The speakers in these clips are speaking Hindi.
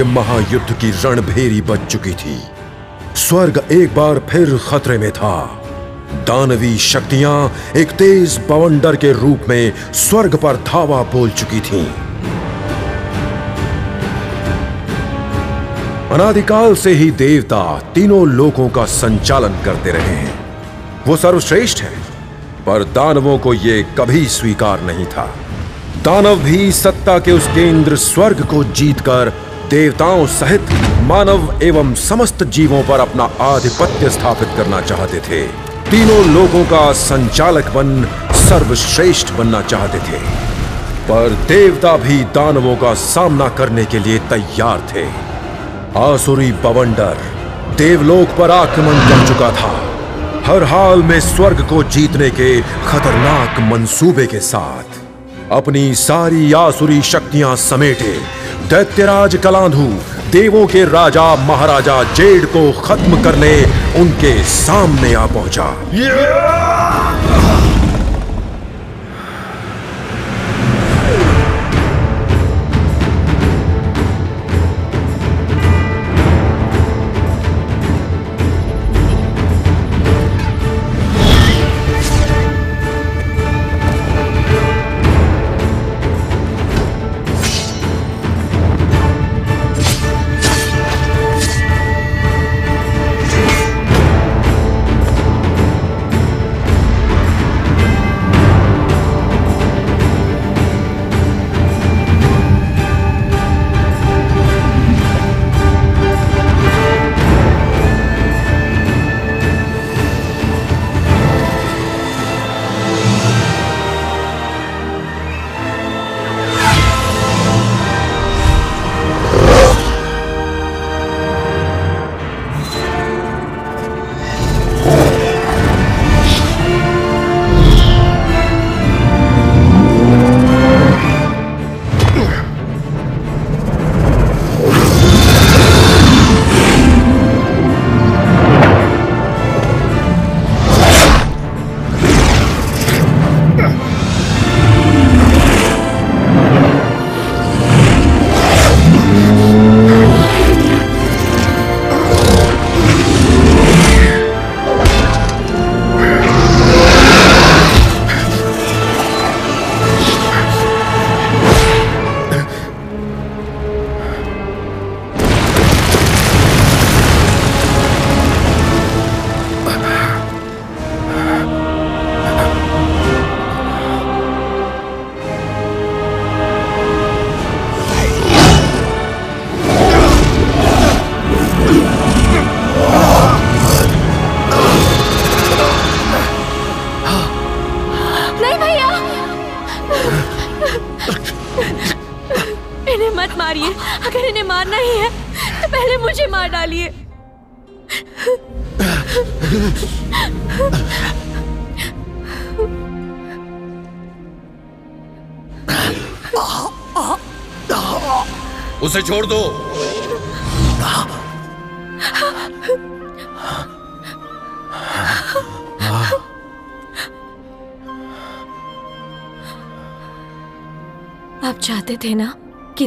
के महायुद्ध की रणभेरी बच चुकी थी। स्वर्ग एक बार फिर खतरे में था। दानवी शक्तियाँ एक तेज बवंडर के रूप में स्वर्ग पर धावा बोल चुकी थीं। अनादिकाल से ही देवता तीनों लोकों का संचालन करते रहे हैं। वो सर्वश्रेष्ठ है, पर दानवों को यह कभी स्वीकार नहीं था। दानव भी सत्ता के उस केंद्र स्वर्ग को जीतकर देवताओं सहित मानव एवं समस्त जीवों पर अपना आधिपत्य स्थापित करना चाहते थे। तीनों लोगों का संचालक बन, सर्वश्रेष्ठ बनना चाहते थे। पर देवता भी दानवों का सामना करने के लिए तैयार थे। आसुरी बवंडर देवलोक पर आक्रमण कर चुका था। हर हाल में स्वर्ग को जीतने के खतरनाक मंसूबे के साथ अपनी सारी आसुरी शक्तियाँ समेटे दैत्यराज कलांधु, देवों के राजा महाराजा जेड को खत्म करने उनके सामने आ पहुँचा। नहीं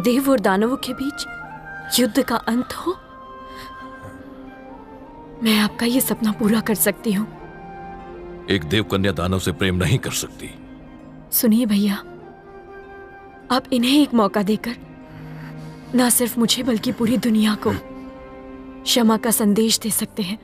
देव और दानवों के बीच युद्ध का अंत हो? मैं आपका ये सपना पूरा कर सकती हूँ। एक देव कन्या दानव से प्रेम नहीं कर सकती। सुनिए भैया आप इन्हें एक मौका देकर ना सिर्फ़ मुझे बल्कि पूरी दुनिया को क्षमा का संदेश दे सकते हैं।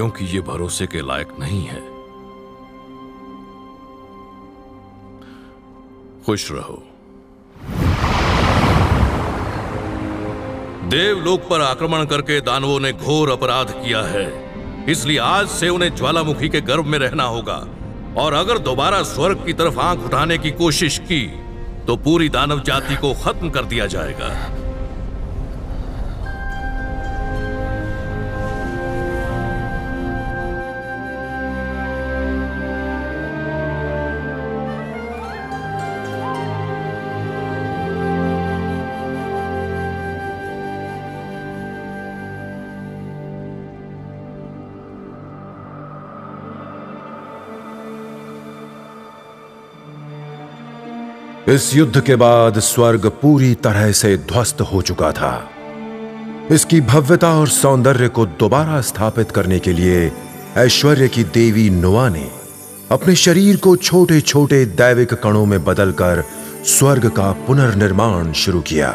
क्योंकि ये भरोसे के लायक नहीं है। खुश रहो। देवलोक पर आक्रमण करके दानवों ने घोर अपराध किया है। इसलिए आज से उन्हें ज्वालामुखी के गर्भ में रहना होगा। और अगर दोबारा स्वर्ग की तरफ़ आँख उठाने की कोशिश की तो पूरी दानव जाति को खत्म कर दिया जाएगा। इस युद्ध के बाद स्वर्ग पूरी तरह से ध्वस्त हो चुका था। इसकी भव्यता और सौंदर्य को दोबारा स्थापित करने के लिए ऐश्वर्य की देवी नुआ ने अपने शरीर को छोटे छोटे दैविक कणों में बदलकर स्वर्ग का पुनर्निर्माण शुरू किया।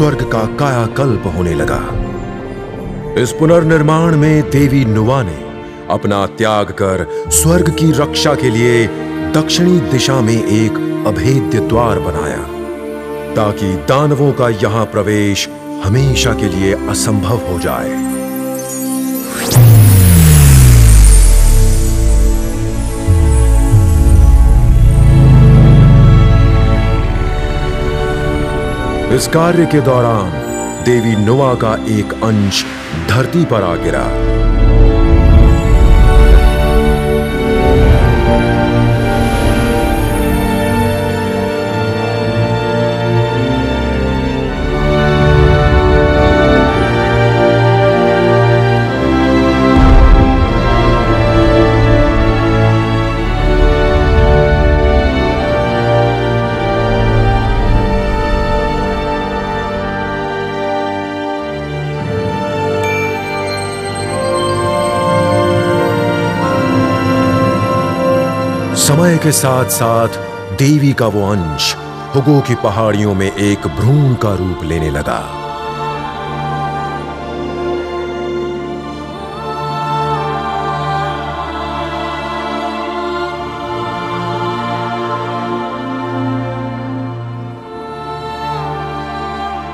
स्वर्ग का कायाकल्प होने लगा। इस पुनर्निर्माण में देवी नुवा ने अपना त्याग कर स्वर्ग की रक्षा के लिए दक्षिणी दिशा में एक अभेद्य द्वार बनाया, ताकि दानवों का यहाँ प्रवेश हमेशा के लिए असंभव हो जाए। इस कार्य के दौरान देवी नुआ का एक अंश धरती पर आ गिरा। समय के साथ साथ देवी का वो अंश हुगो की पहाड़ियों में एक भ्रूण का रूप लेने लगा।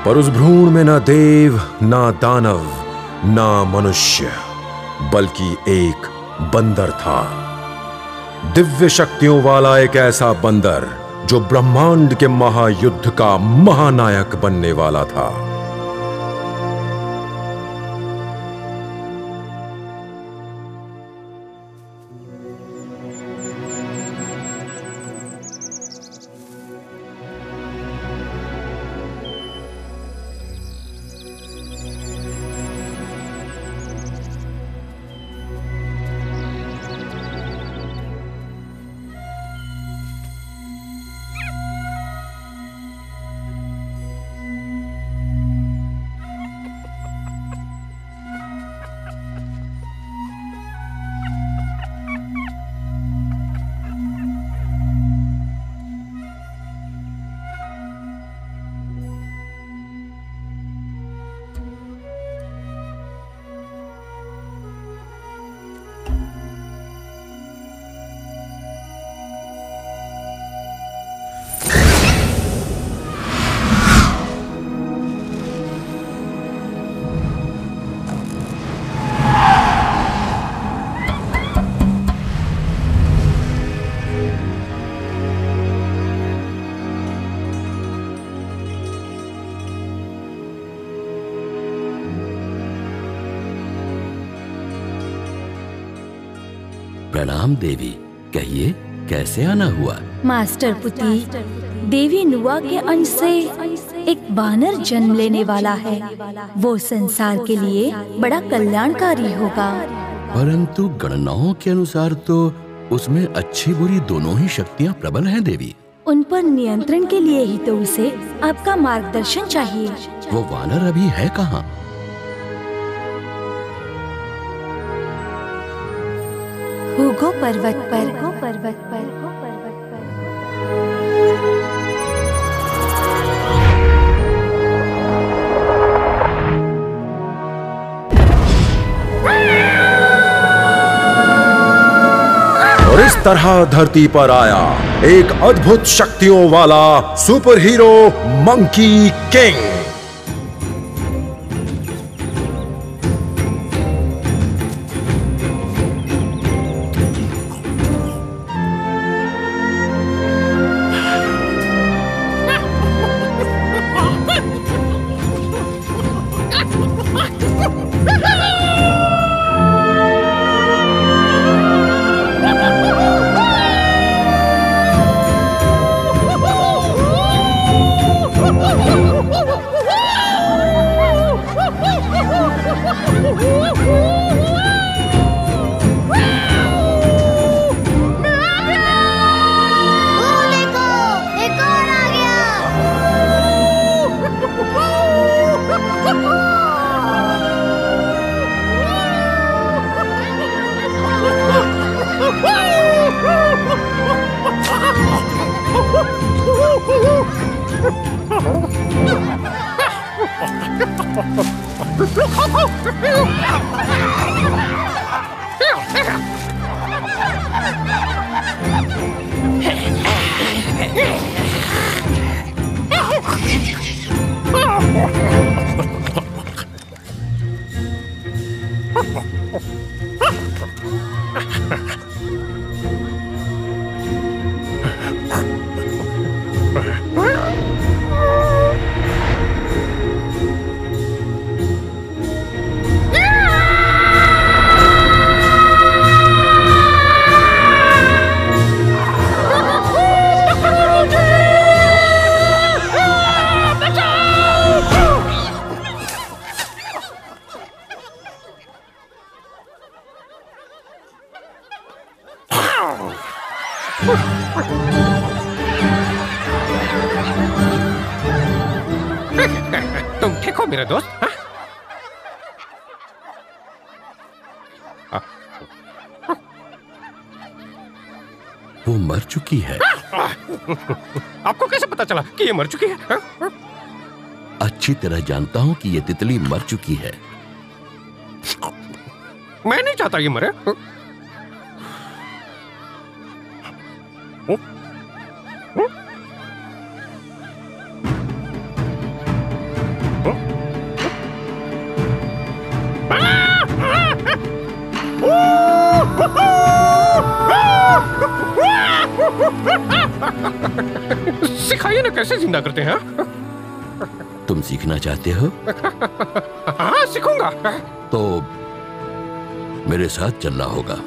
पर उस भ्रूण में ना देव, ना दानव, ना मनुष्य, बल्कि एक बंदर था। दिव्य शक्तियों वाला एक ऐसा बंदर, जो ब्रह्मांड के महायुद्ध का महानायक बनने वाला था। प्रणाम देवी। कहिए कैसे आना हुआ? मास्टर पुती देवी नुआ के अंश से एक बानर जन्म लेने वाला है। वो संसार के लिए बड़ा कल्याणकारी होगा। परंतु गणनाओं के अनुसार तो उसमें अच्छी बुरी दोनों ही शक्तियाँ प्रबल हैं देवी। उन पर नियंत्रण के लिए ही तो उसे आपका मार्गदर्शन चाहिए। वो वानर अभी है कहाँ? हुगो पर्वत पर। हुगो पर्वत पर। हुगो पर्वत पर। और इस तरह धरती पर आया एक अद्भुत शक्तियों वाला सुपर हीरो मंकी किंग। तुम ठीक हो मेरे दोस्त हाँ? वो मर चुकी है आपको कैसे पता चला कि ये मर चुकी है हाँ? अच्छी तरह जानता हूँ कि ये तितली मर चुकी है मैं नहीं चाहता ये मरे कैसे ज़िंदा करते हैं हाँ? तुम सीखना चाहते हो? हाँ सीखूँगा। तो मेरे साथ चलना होगा।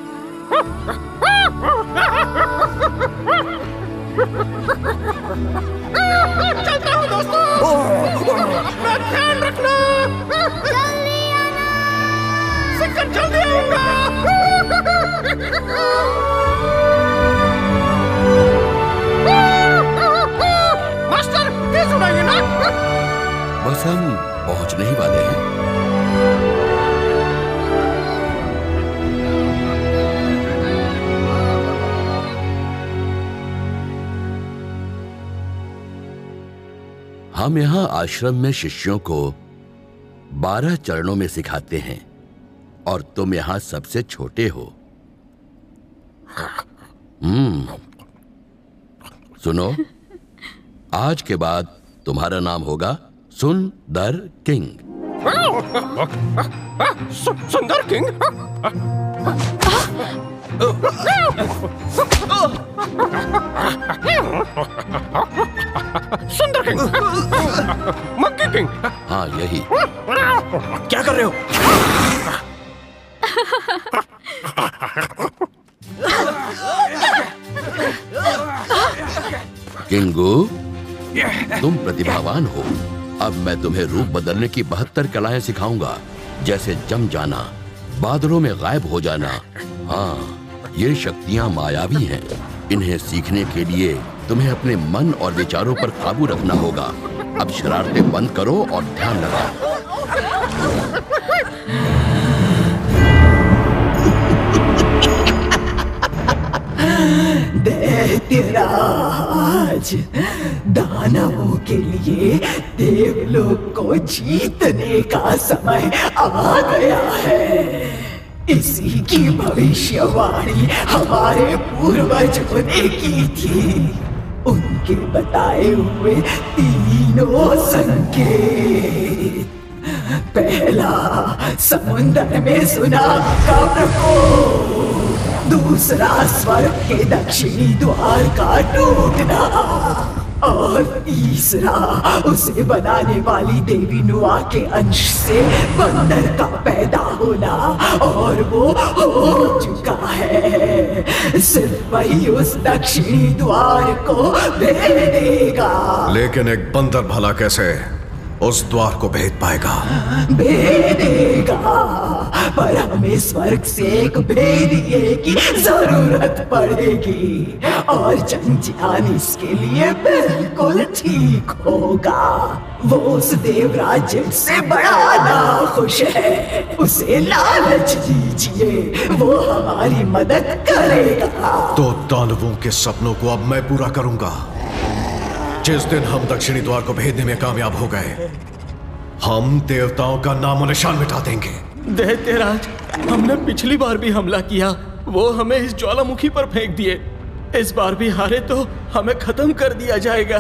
बस हम पहुँचने ही वाले हैं। हम यहाँ आश्रम में शिष्यों को बारह चरणों में सिखाते हैं, और तुम यहाँ सबसे छोटे हो। हम्म। सुनो, आज के बाद तुम्हारा नाम होगा सुंदर किंग। सु, सुंदर किंग? सुंदर किंग? Monkey king? हाँ यही। क्या कर रहे हो? किंगू तुम प्रतिभावान हो। अब मैं तुम्हें रूप बदलने की बहत्तर कलाएँ सिखाऊँगा, जैसे जम जाना, बादलों में गायब हो जाना। हाँ ये शक्तियाँ मायावी हैं। इन्हें सीखने के लिए तुम्हें अपने मन और विचारों पर काबू रखना होगा। अब शरारतें बंद करो और ध्यान लगाओ। दैत्यराज दानवों के लिए देवलोक को जीतने का समय आ गया है। इसी की भविष्यवाणी हमारे पूर्वजों ने की थी। उनके बताए हुए तीनों संकेत। पहला, समुंदर में सुना का प्रकोप। दूसरा स्वर्ग के दक्षिणी द्वार का टूटना। और तीसरा, उसे बनाने वाली देवी नुआ के अंश से बंदर का पैदा होना, और वो हो चुका है। सिर्फ़ वही उस दक्षिणी द्वार को भेद देगा। लेकिन एक बंदर भला कैसे? उस द्वार को भेद पाएगा। भेदेगा। पर हमें स्वर्ग से एक भेदिए की ज़रूरत पड़ेगी। और जंजियान इसके लिए बिल्कुल ठीक होगा। वो उस देवराज से बड़ा ना खुश है। उसे लालच दीजिए। वो हमारी मदद करेगा। तो दानवों के सपनों को अब मैं पूरा करूँगा। जिस दिन हम दक्षिणी द्वार को भेदने में कामयाब हो गए हम देवताओं का नामो निशान मिटा देंगे। दैत्यराज हमने पिछली बार भी हमला किया वो हमें इस ज्वालामुखी पर फेंक दिए। इस बार भी हारे तो हमें खत्म कर दिया जाएगा।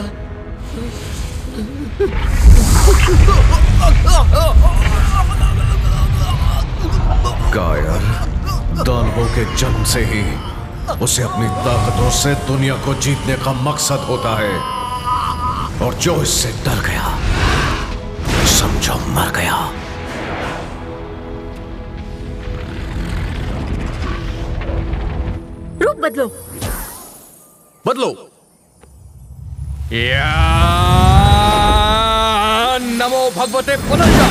कायर दानवों के जन्म से ही उसे अपनी ताकतों से दुनिया को जीतने का मकसद होता है। और जो इससे डर गया समझो मर गया। रूप बदलो। बदलो। या नमो भगवते पुनर्जा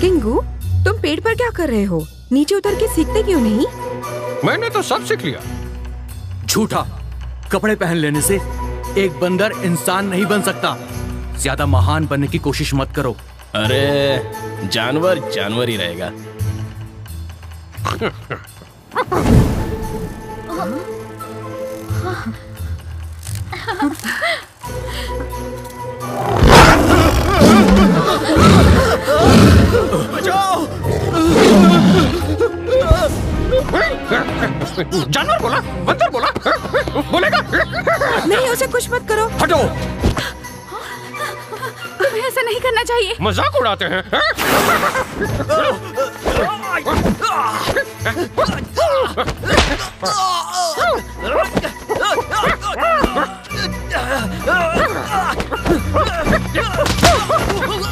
किंगू तुम पेड़ पर क्या कर रहे हो? नीचे उतर के सीखते क्यों नहीं? मैंने तो सब सीख लिया। झूठा। कपड़े पहन लेने से एक बंदर इंसान नहीं बन सकता। ज़्यादा महान बनने की कोशिश मत करो। अरे जानवर जानवर ही रहेगा। जानवर बोला बंदर बोला बोलेगा। नहीं उसे कुछ मत करो। हटो। तुम्हें ऐसा नहीं करना चाहिए। मज़ाक उड़ाते हैं भाई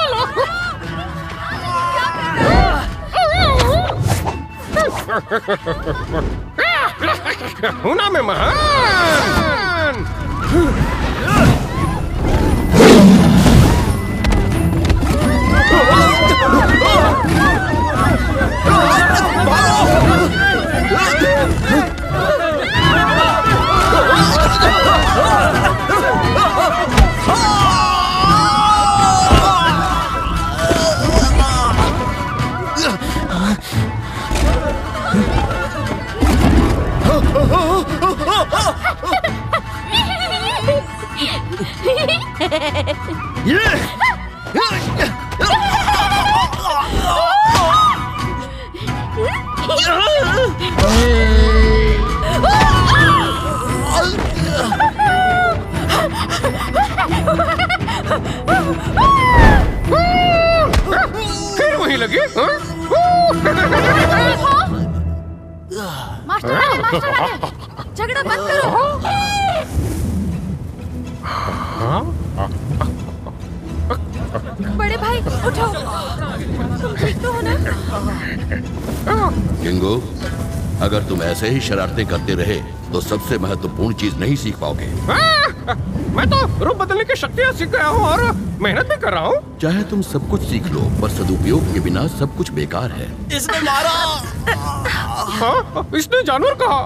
Una में महान! Oh! फिर वही लगे हाँ? मास्टर झगड़ा मत करो। हाँ? बड़े भाई उठो। तुम ठीक तो हो ना? किंगो अगर तुम ऐसे ही शरारतें करते रहे तो सबसे महत्वपूर्ण चीज़ नहीं सीख पाओगे। मैं तो रूप बदलने की शक्तियाँ सीख गया हूँ और मेहनत भी कर रहा हूँ। चाहे तुम सब कुछ सीख लो पर सदुपयोग के बिना सब कुछ बेकार है। इसने मारा। हाँ इसने जानवर कहा।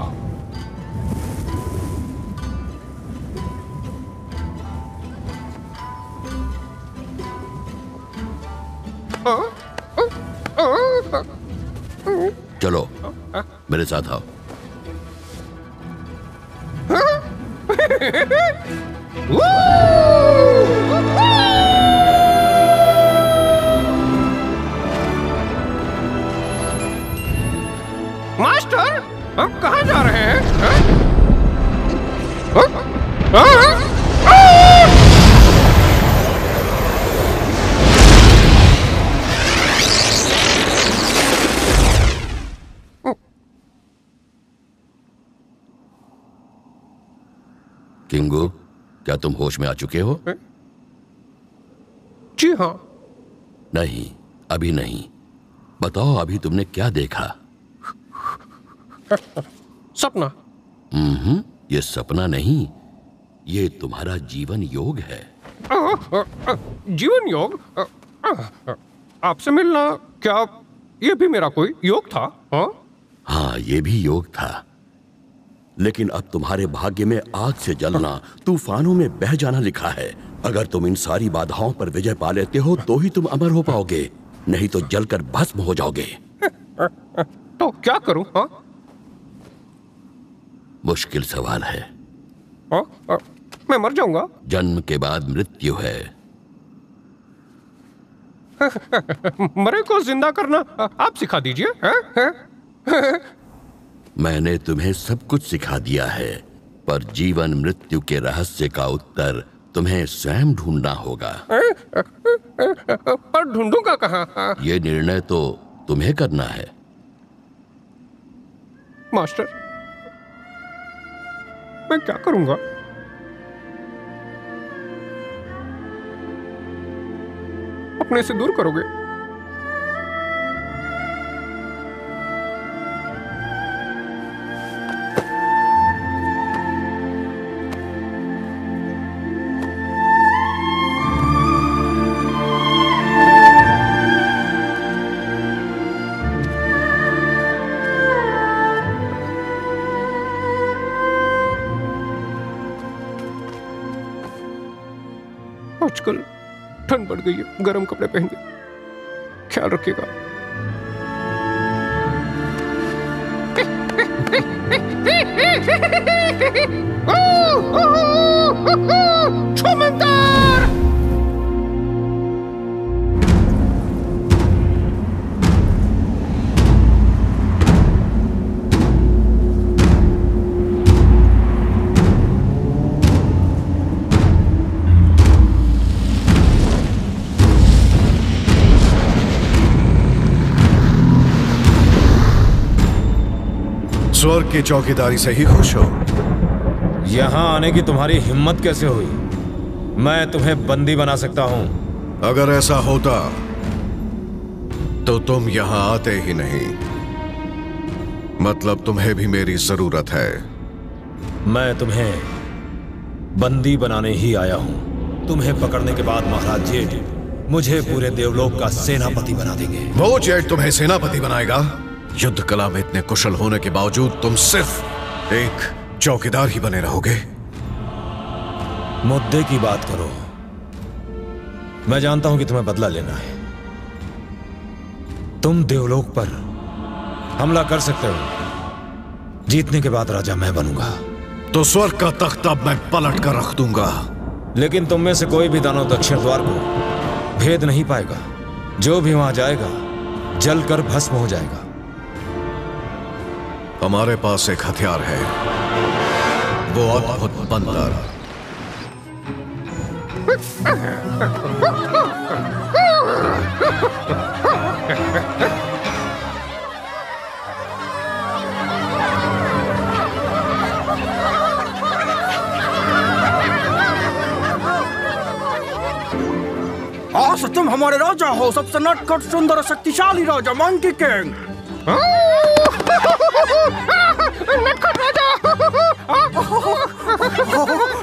मेरे साथ आओ। तुम होश में आ चुके हो? जी हाँ। नहीं अभी नहीं। बताओ अभी तुमने क्या देखा? सपना। हम्म ये सपना नहीं ये तुम्हारा जीवन योग है। जीवन योग? आपसे मिलना क्या ये भी मेरा कोई योग था हाँ? हाँ ये भी योग था। लेकिन अब तुम्हारे भाग्य में आग से जलना तूफानों में बह जाना लिखा है। अगर तुम इन सारी बाधाओं पर विजय पा लेते हो तो ही तुम अमर हो पाओगे। नहीं तो जलकर भस्म हो जाओगे। तो क्या करूँ हाँ? मुश्किल सवाल है। हाँ? हाँ, मैं मर जाऊँगा? जन्म के बाद मृत्यु है। मरे को ज़िंदा करना आप सिखा दीजिए? मैंने तुम्हें सब कुछ सिखा दिया है पर जीवन मृत्यु के रहस्य का उत्तर तुम्हें स्वयं ढूंढना होगा। पर ढूंढूँगा कहाँ? ये निर्णय तो तुम्हें करना है। मास्टर मैं क्या करूँगा? अपने से दूर करोगे? गई है गर्म कपड़े पहन पहनिए ख्याल रखिएगा छुमंतर की चौकीदारी से ही खुश हो। यहाँ आने की तुम्हारी हिम्मत कैसे हुई? मैं तुम्हें बंदी बना सकता हूँ। अगर ऐसा होता तो तुम यहाँ आते ही नहीं। मतलब तुम्हें भी मेरी ज़रूरत है। मैं तुम्हें बंदी बनाने ही आया हूँ। तुम्हें पकड़ने के बाद महाराज जेठ मुझे पूरे देवलोक का सेनापति बना देंगे। वो जेठ तुम्हें सेनापति बनाएगा? युद्ध कला में इतने कुशल होने के बावजूद तुम सिर्फ़ एक चौकीदार ही बने रहोगे। मुद्दे की बात करो। मैं जानता हूँ कि तुम्हें बदला लेना है। तुम देवलोक पर हमला कर सकते हो। जीतने के बाद राजा मैं बनूँगा। तो स्वर्ग का तख्त अब मैं पलट कर रख दूँगा। लेकिन तुम में से कोई भी दानव दक्षिण द्वार को भेद नहीं पाएगा। जो भी वहाँ जाएगा जलकर भस्म हो जाएगा। हमारे पास एक हथियार है। वो अद्भुत बंदर। आज तुम हमारे राजा हो, सबसे नटखट, सुंदर शक्तिशाली राजा मंकी किंग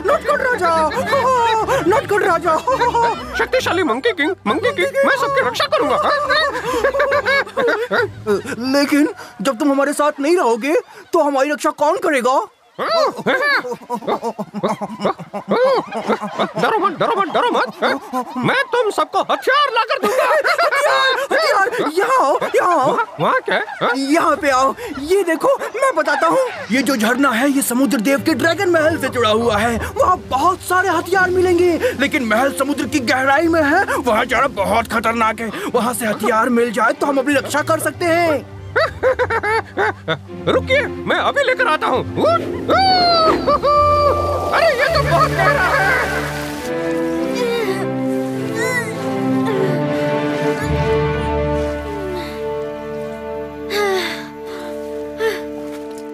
नटखट राजा। नटखट राजा। शक्तिशाली मंकी किंग मंकी किंग मैं सबकी रक्षा करूँगा लेकिन जब तुम हमारे साथ नहीं रहोगे तो हमारी रक्षा कौन करेगा? डरो मत डरो मत डरो मत मैं तुम सबको हथियार लाकर दूँगा। हथियार यहाँ आओ यहाँ आओ। वहाँ क्या यहाँ पे आओ। ये देखो मैं बताता हूँ। ये जो झरना है ये समुद्र देव के ड्रैगन महल से जुड़ा हुआ है। वहाँ बहुत सारे हथियार मिलेंगे लेकिन महल समुद्र की गहराई में है। वहाँ जाना बहुत खतरनाक है। वहाँ से हथियार मिल जाए तो हम अपनी रक्षा कर सकते हैं। रुकिए मैं अभी लेकर आता हूँ। अरे ये तो बहुत गहरा है।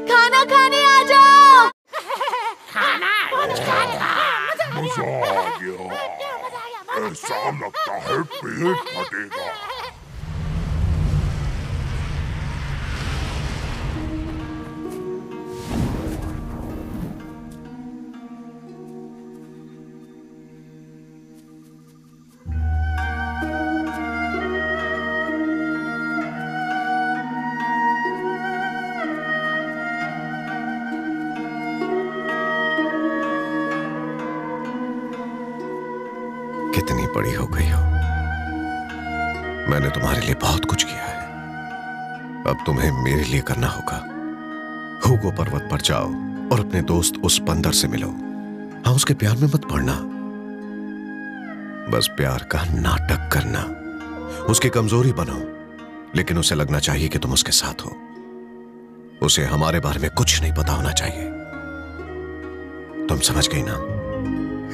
खाना खाने आ जाओ। खाना? मज़ा आ गया। ऐसा लगता है पेट फटेगा। मैंने तुम्हारे लिए बहुत कुछ किया है। अब तुम्हें मेरे लिए करना होगा। हुगो पर्वत पर जाओ और अपने दोस्त उस बंदर से मिलो। हाँ उसके प्यार में मत पड़ना। बस प्यार का नाटक करना। उसकी कमज़ोरी बनो, लेकिन उसे लगना चाहिए कि तुम उसके साथ हो। उसे हमारे बारे में कुछ नहीं पता होना चाहिए। तुम समझ गई ना?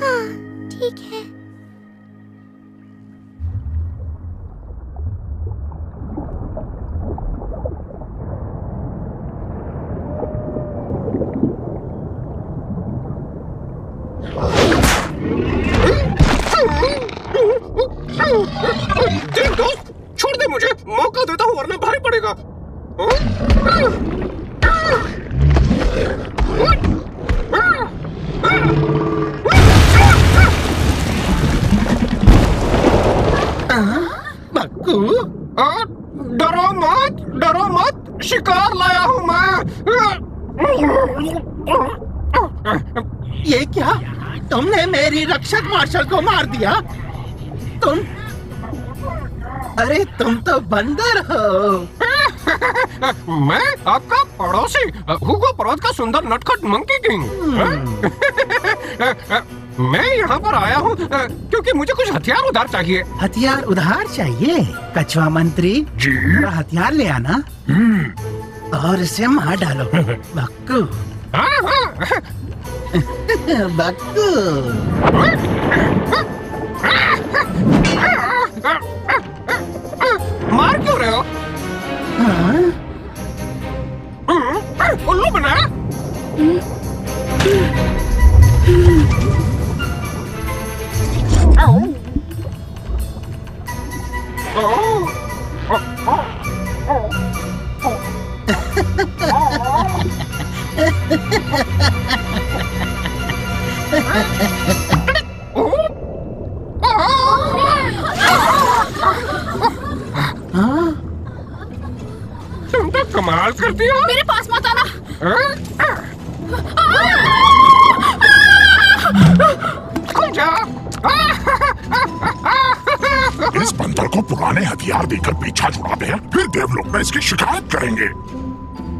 हाँ ठीक है। रक्षक मार्शल को मार दिया। तुम अरे तुम तो बंदर हो। मैं आपका पड़ोसी हुगो पर्वत का सुंदर नटखट मंकी किंग मैं यहाँ पर आया हूँ क्योंकि मुझे कुछ हथियार उधार चाहिए। हथियार उधार चाहिए? कछुआ मंत्री जी। हथियार ले आना। और इसे मार डालो। बक्कू। हाँ हाँ। बक्कू मार क्यों रहे हो करेंगे।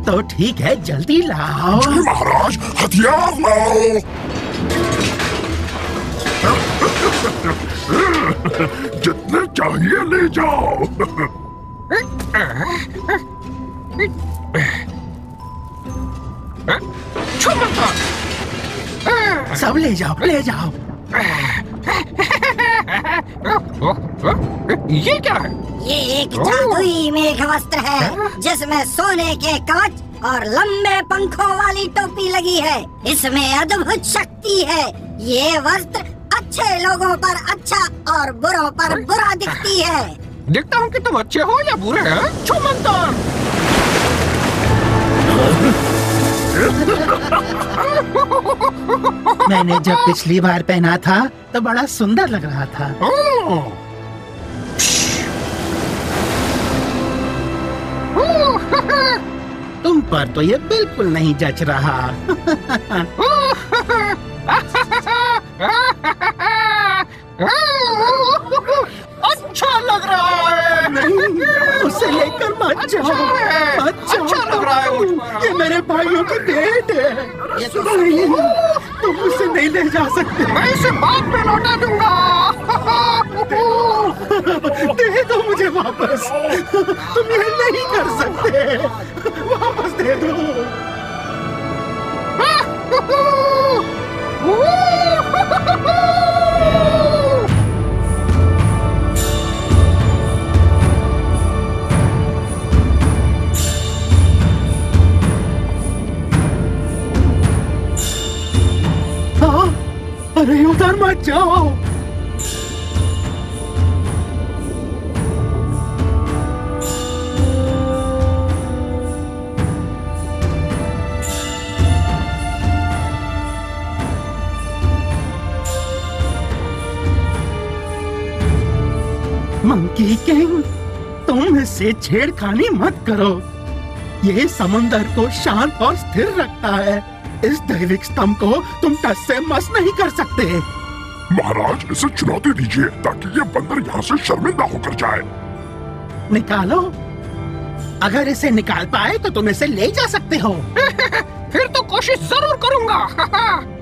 तो ठीक है जल्दी लाओ। जी महाराज हथियार लाओ। जितने चाहिए ले जाओ। सब ले जाओ ले जाओ। ये क्या है? ये एक जादुई मेघ वस्त्र है। जिसमें सोने के कांच और लंबे पंखों वाली टोपी लगी है। इसमें अद्भुत शक्ति है। ये वस्त्र अच्छे लोगों पर अच्छा और बुरों पर बुरा दिखती है। देखता हूँ कि तुम अच्छे हो या बुरे हैं? छुमंतर मैंने जब पिछली बार पहना था तो बड़ा सुंदर लग रहा था। पर तो ये बिल्कुल नहीं जच रहा। अच्छा लग रहा है। नहीं उसे लेकर मत जाओ। मत जाओ अच्छा लग रहा है ये मेरे भाइयों की भेंट है। नहीं, तुम उसे नहीं ले जा सकते। मैं इसे बाद में लौटा दूँगा। दे दो मुझे वापस। तुम ये नहीं कर सकते। अरे उधर मत जाओ। मंकी किंग तुम इससे छेड़खानी मत करो। ये समुंदर को शांत और स्थिर रखता है। इस दैविक स्तंभ को तुम टस से मस नहीं कर सकते। महाराज इसे चुनौती दीजिए ताकि ये बंदर यहाँ से शर्मिंदा होकर जाए। निकालो। अगर इसे निकाल पाए तो तुम इसे ले जा सकते हो। फिर तो कोशिश ज़रूर करूँगा।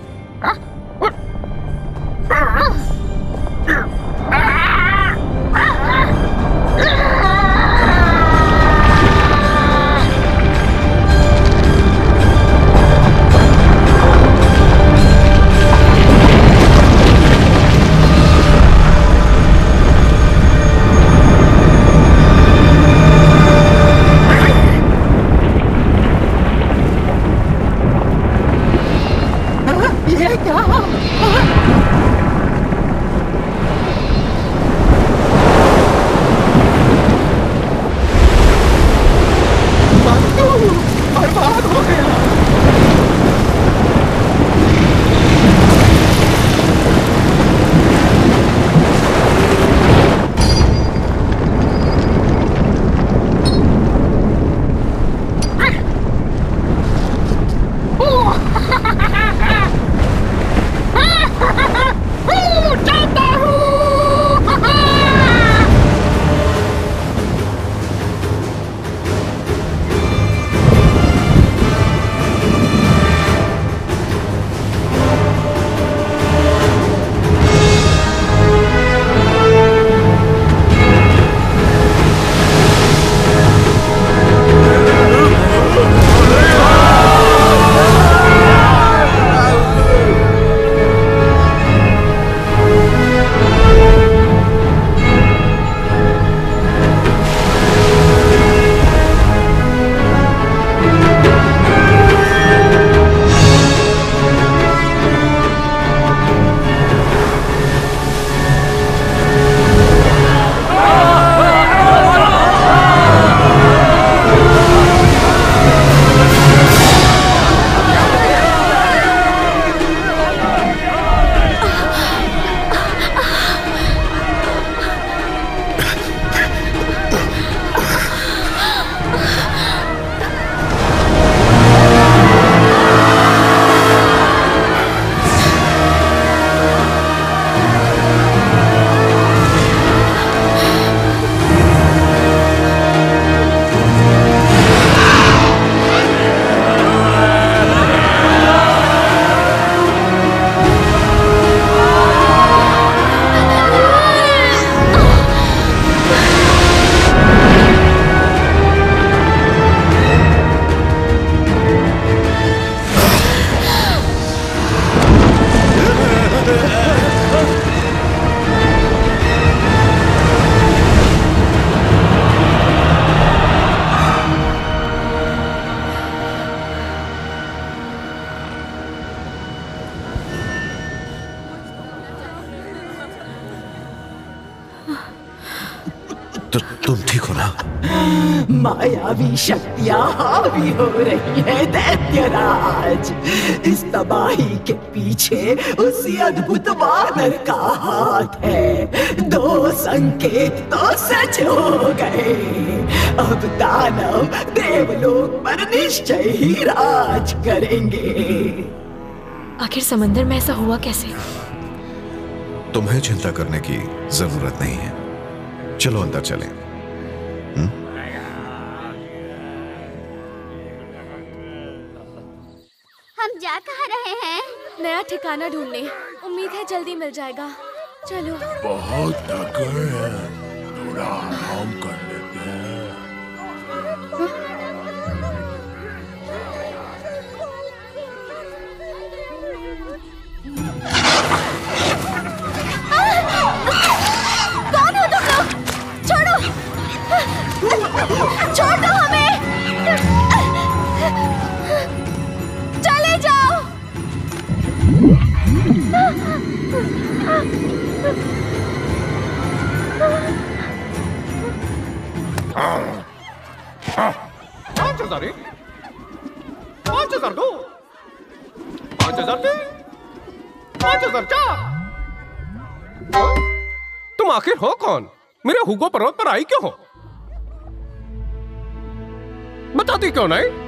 मायावी शक्तियाँ हावी हो रही है दैत्यराज इस तबाही के पीछे उसी अद्भुत वानर का हाथ है। दो संकेत तो सच हो गए। अब दानव देवलोक पर निश्चय ही राज करेंगे। आखिर समंदर में ऐसा हुआ कैसे? तुम्हें चिंता करने की ज़रूरत नहीं है। चलो अंदर चलें। ठिकाना ढूँढने। उम्मीद है जल्दी मिल जाएगा। चलो। बहुत हैं। थोड़ा आराम कर क्यों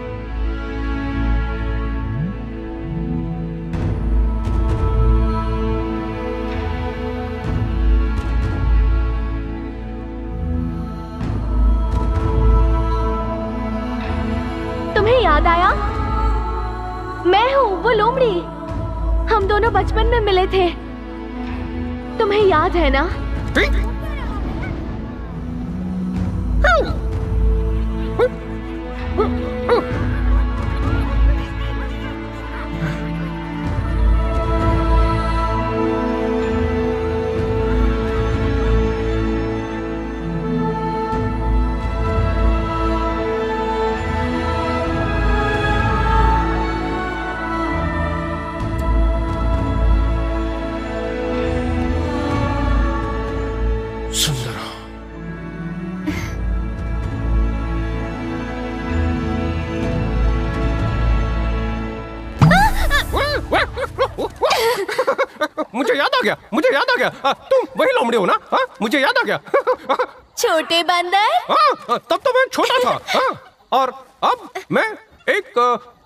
मुझे याद आ गया। छोटे बंदर? हाँ तब तो मैं छोटा था हाँ और अब मैं एक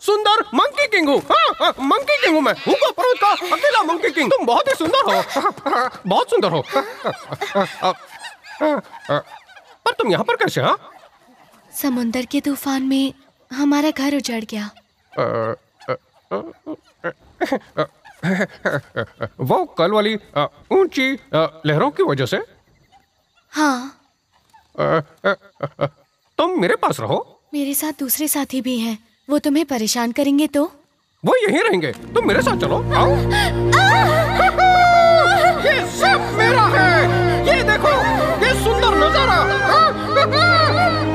सुंदर मंकी किंग हूँ। हाँ, हाँ, मंकी किंग हूँ मैं। हुगो पर्वत का अकेला मंकी किंग। तुम बहुत ही सुंदर हो। बहुत सुंदर हो। पर तुम यहाँ पर कैसे हाँ? समुंदर के तूफ़ान में हमारा घर उजड़ गया। वो कल वाली ऊँची लहरों की वजह से हाँ। तुम मेरे पास रहो। मेरे साथ दूसरे साथी भी हैं। वो तुम्हें परेशान करेंगे तो? वो यहीं रहेंगे। तुम मेरे साथ चलो। आओ। ये सब मेरा है। ये देखो ये सुंदर नज़ारा।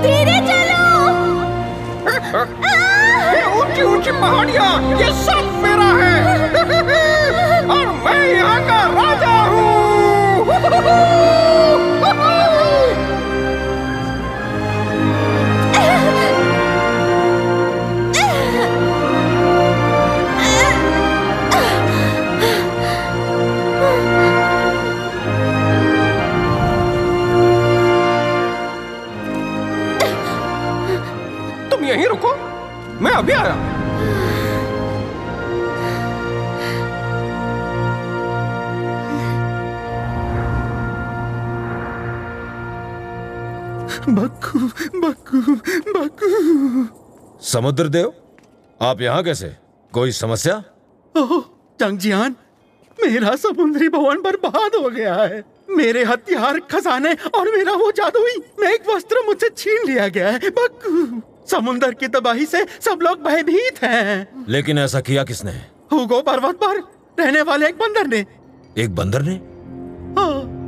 धीरे चलो। ये ऊँची ऊँची पहाड़ियाँ ये सब मेरा है। और मैं यहाँ का मैं अभी आया बक्कू बक्कू बक्कू समुद्र देव आप यहाँ कैसे? कोई समस्या? ओह जंगजियान मेरा समुद्री भवन बर्बाद हो गया है। मेरे हथियार खजाने और मेरा वो जादुई मैं एक वस्त्र मुझसे छीन लिया गया है। बक्कू समुद्र की तबाही से सब लोग भयभीत हैं। लेकिन ऐसा किया किसने? हुगो पर्वत पर रहने वाले एक बंदर ने। एक बंदर ने? हाँ,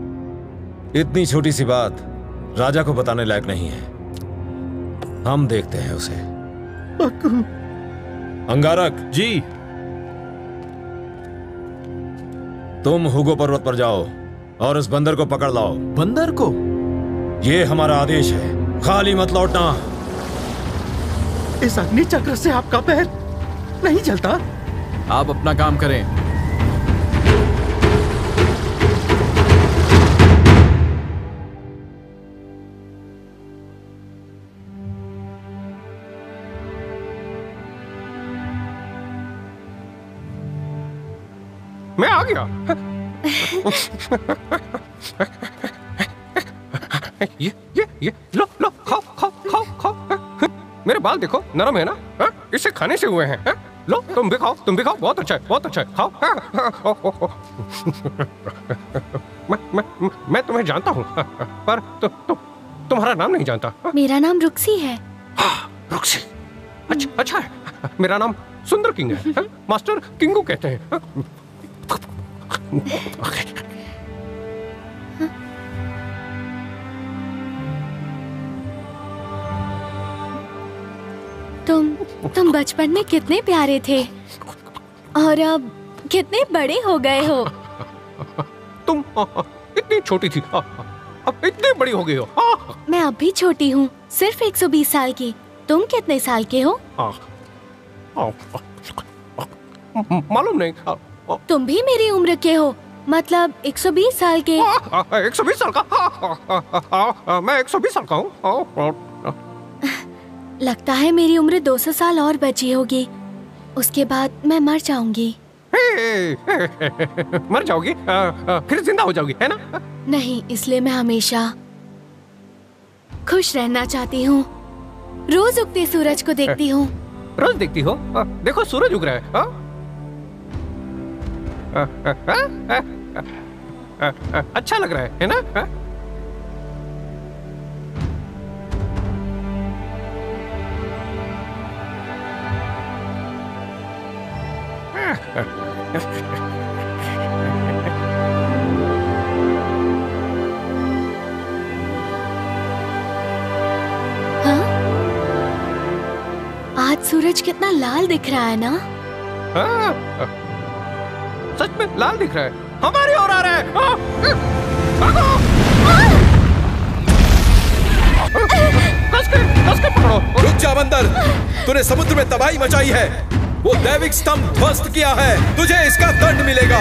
इतनी छोटी सी बात राजा को बताने लायक नहीं है। हम देखते हैं उसे। अंगारक। जी। तुम हुगो पर्वत पर जाओ और उस बंदर को पकड़ लाओ। बंदर को? ये हमारा आदेश है। खाली मत लौटना। इस अग्नि चक्र से आपका पैर नहीं चलता आप अपना काम करें। मैं आ गया। ये ये ये लो लो खाओ खाओ खाओ खाओ। मेरे बाल देखो नरम है ना? हाँ? इसे खाने से हुए हैं। हाँ? लो तुम भी खाओ तुम भी खाओ बहुत अच्छा है बहुत अच्छा है। खाओ। हाँ, हाँ, ओ, ओ, ओ। मैं मैं मैं तुम्हें जानता हूँ। पर तु, तु, तुम्हारा नाम नहीं जानता। मेरा नाम रुक्सी है। रुक्सी। अच्छा अच्छा है। मेरा नाम सुंदर किंग है। हाँ? मास्टर किंगू कहते हैं। तुम तुम बचपन में कितने प्यारे थे और अब कितने बड़े हो गए हो तुम इतनी छोटी थी अब इतनी बड़ी हो गई हो मैं अब भी छोटी हूँ सिर्फ़ 120 साल की तुम कितने साल के हो मालूम नहीं तुम भी मेरी उम्र के हो मतलब 120 साल के एक सौ बीस साल का मैं एक सौ बीस साल का हूँ लगता है मेरी उम्र 200 साल और बची होगी। उसके बाद मैं मर जाऊँगी। मर जाओगी? आ, आ, फिर ज़िंदा हो जाओगी है ना? नहीं इसलिए मैं हमेशा खुश रहना चाहती हूँ। रोज उगते सूरज को देखती हूँ। रोज देखती हो? आ, देखो सूरज उग रहा है। आ, आ, अच्छा लग रहा है है ना? आज सूरज कितना लाल दिख रहा है ना? हाँ, सच में लाल दिख रहा है। हमारी ओर आ रहा है। हाँ, भागो! कस के कस पकड़ो। रुक जा बंदर तूने समुद्र में तबाही मचाई है। वो दैविक स्तंभ ध्वस्त किया है। तुझे इसका दंड मिलेगा।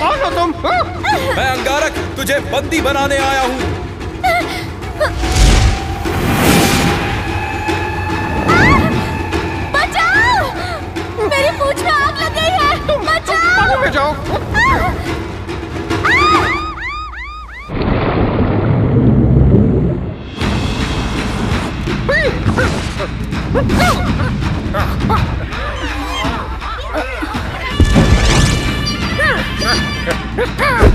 कौन हो तुम। मैं अंगारक तुझे बंदी बनाने आया हूँ। बचाओ! मेरी पूंछ में आग लग गई है। बचाओ! पानी में जाओ। तुम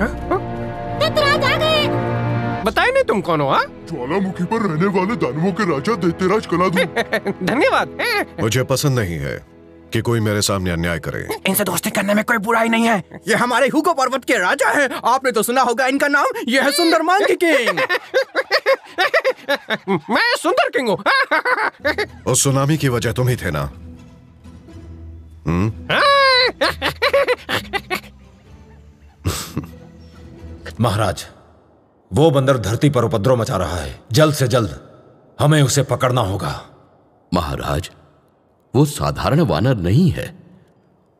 दत्तराज आ गए। बताए नहीं तुम कौन हो हाँ? ज्वालामुखी पर रहने वाले दानवों के राजा दैत्यराज कलादू धन्यवाद। मुझे पसंद नहीं है कि कोई मेरे सामने अन्याय करे। इनसे दोस्ती करने में कोई बुराई नहीं है। ये हमारे हुगो पर्वत के राजा हैं। आपने तो सुना होगा इनका नाम ये है सुंदर मांगी किंग। मैं सुंदर किंग हूँ। उस सुनामी की वजह तुम ही थे ना? हम्म? महाराज, वो बंदर धरती पर उपद्रव मचा रहा है। जल्द से जल्द हमें उसे पकड़ना होगा। महाराज, वो साधारण वानर नहीं है।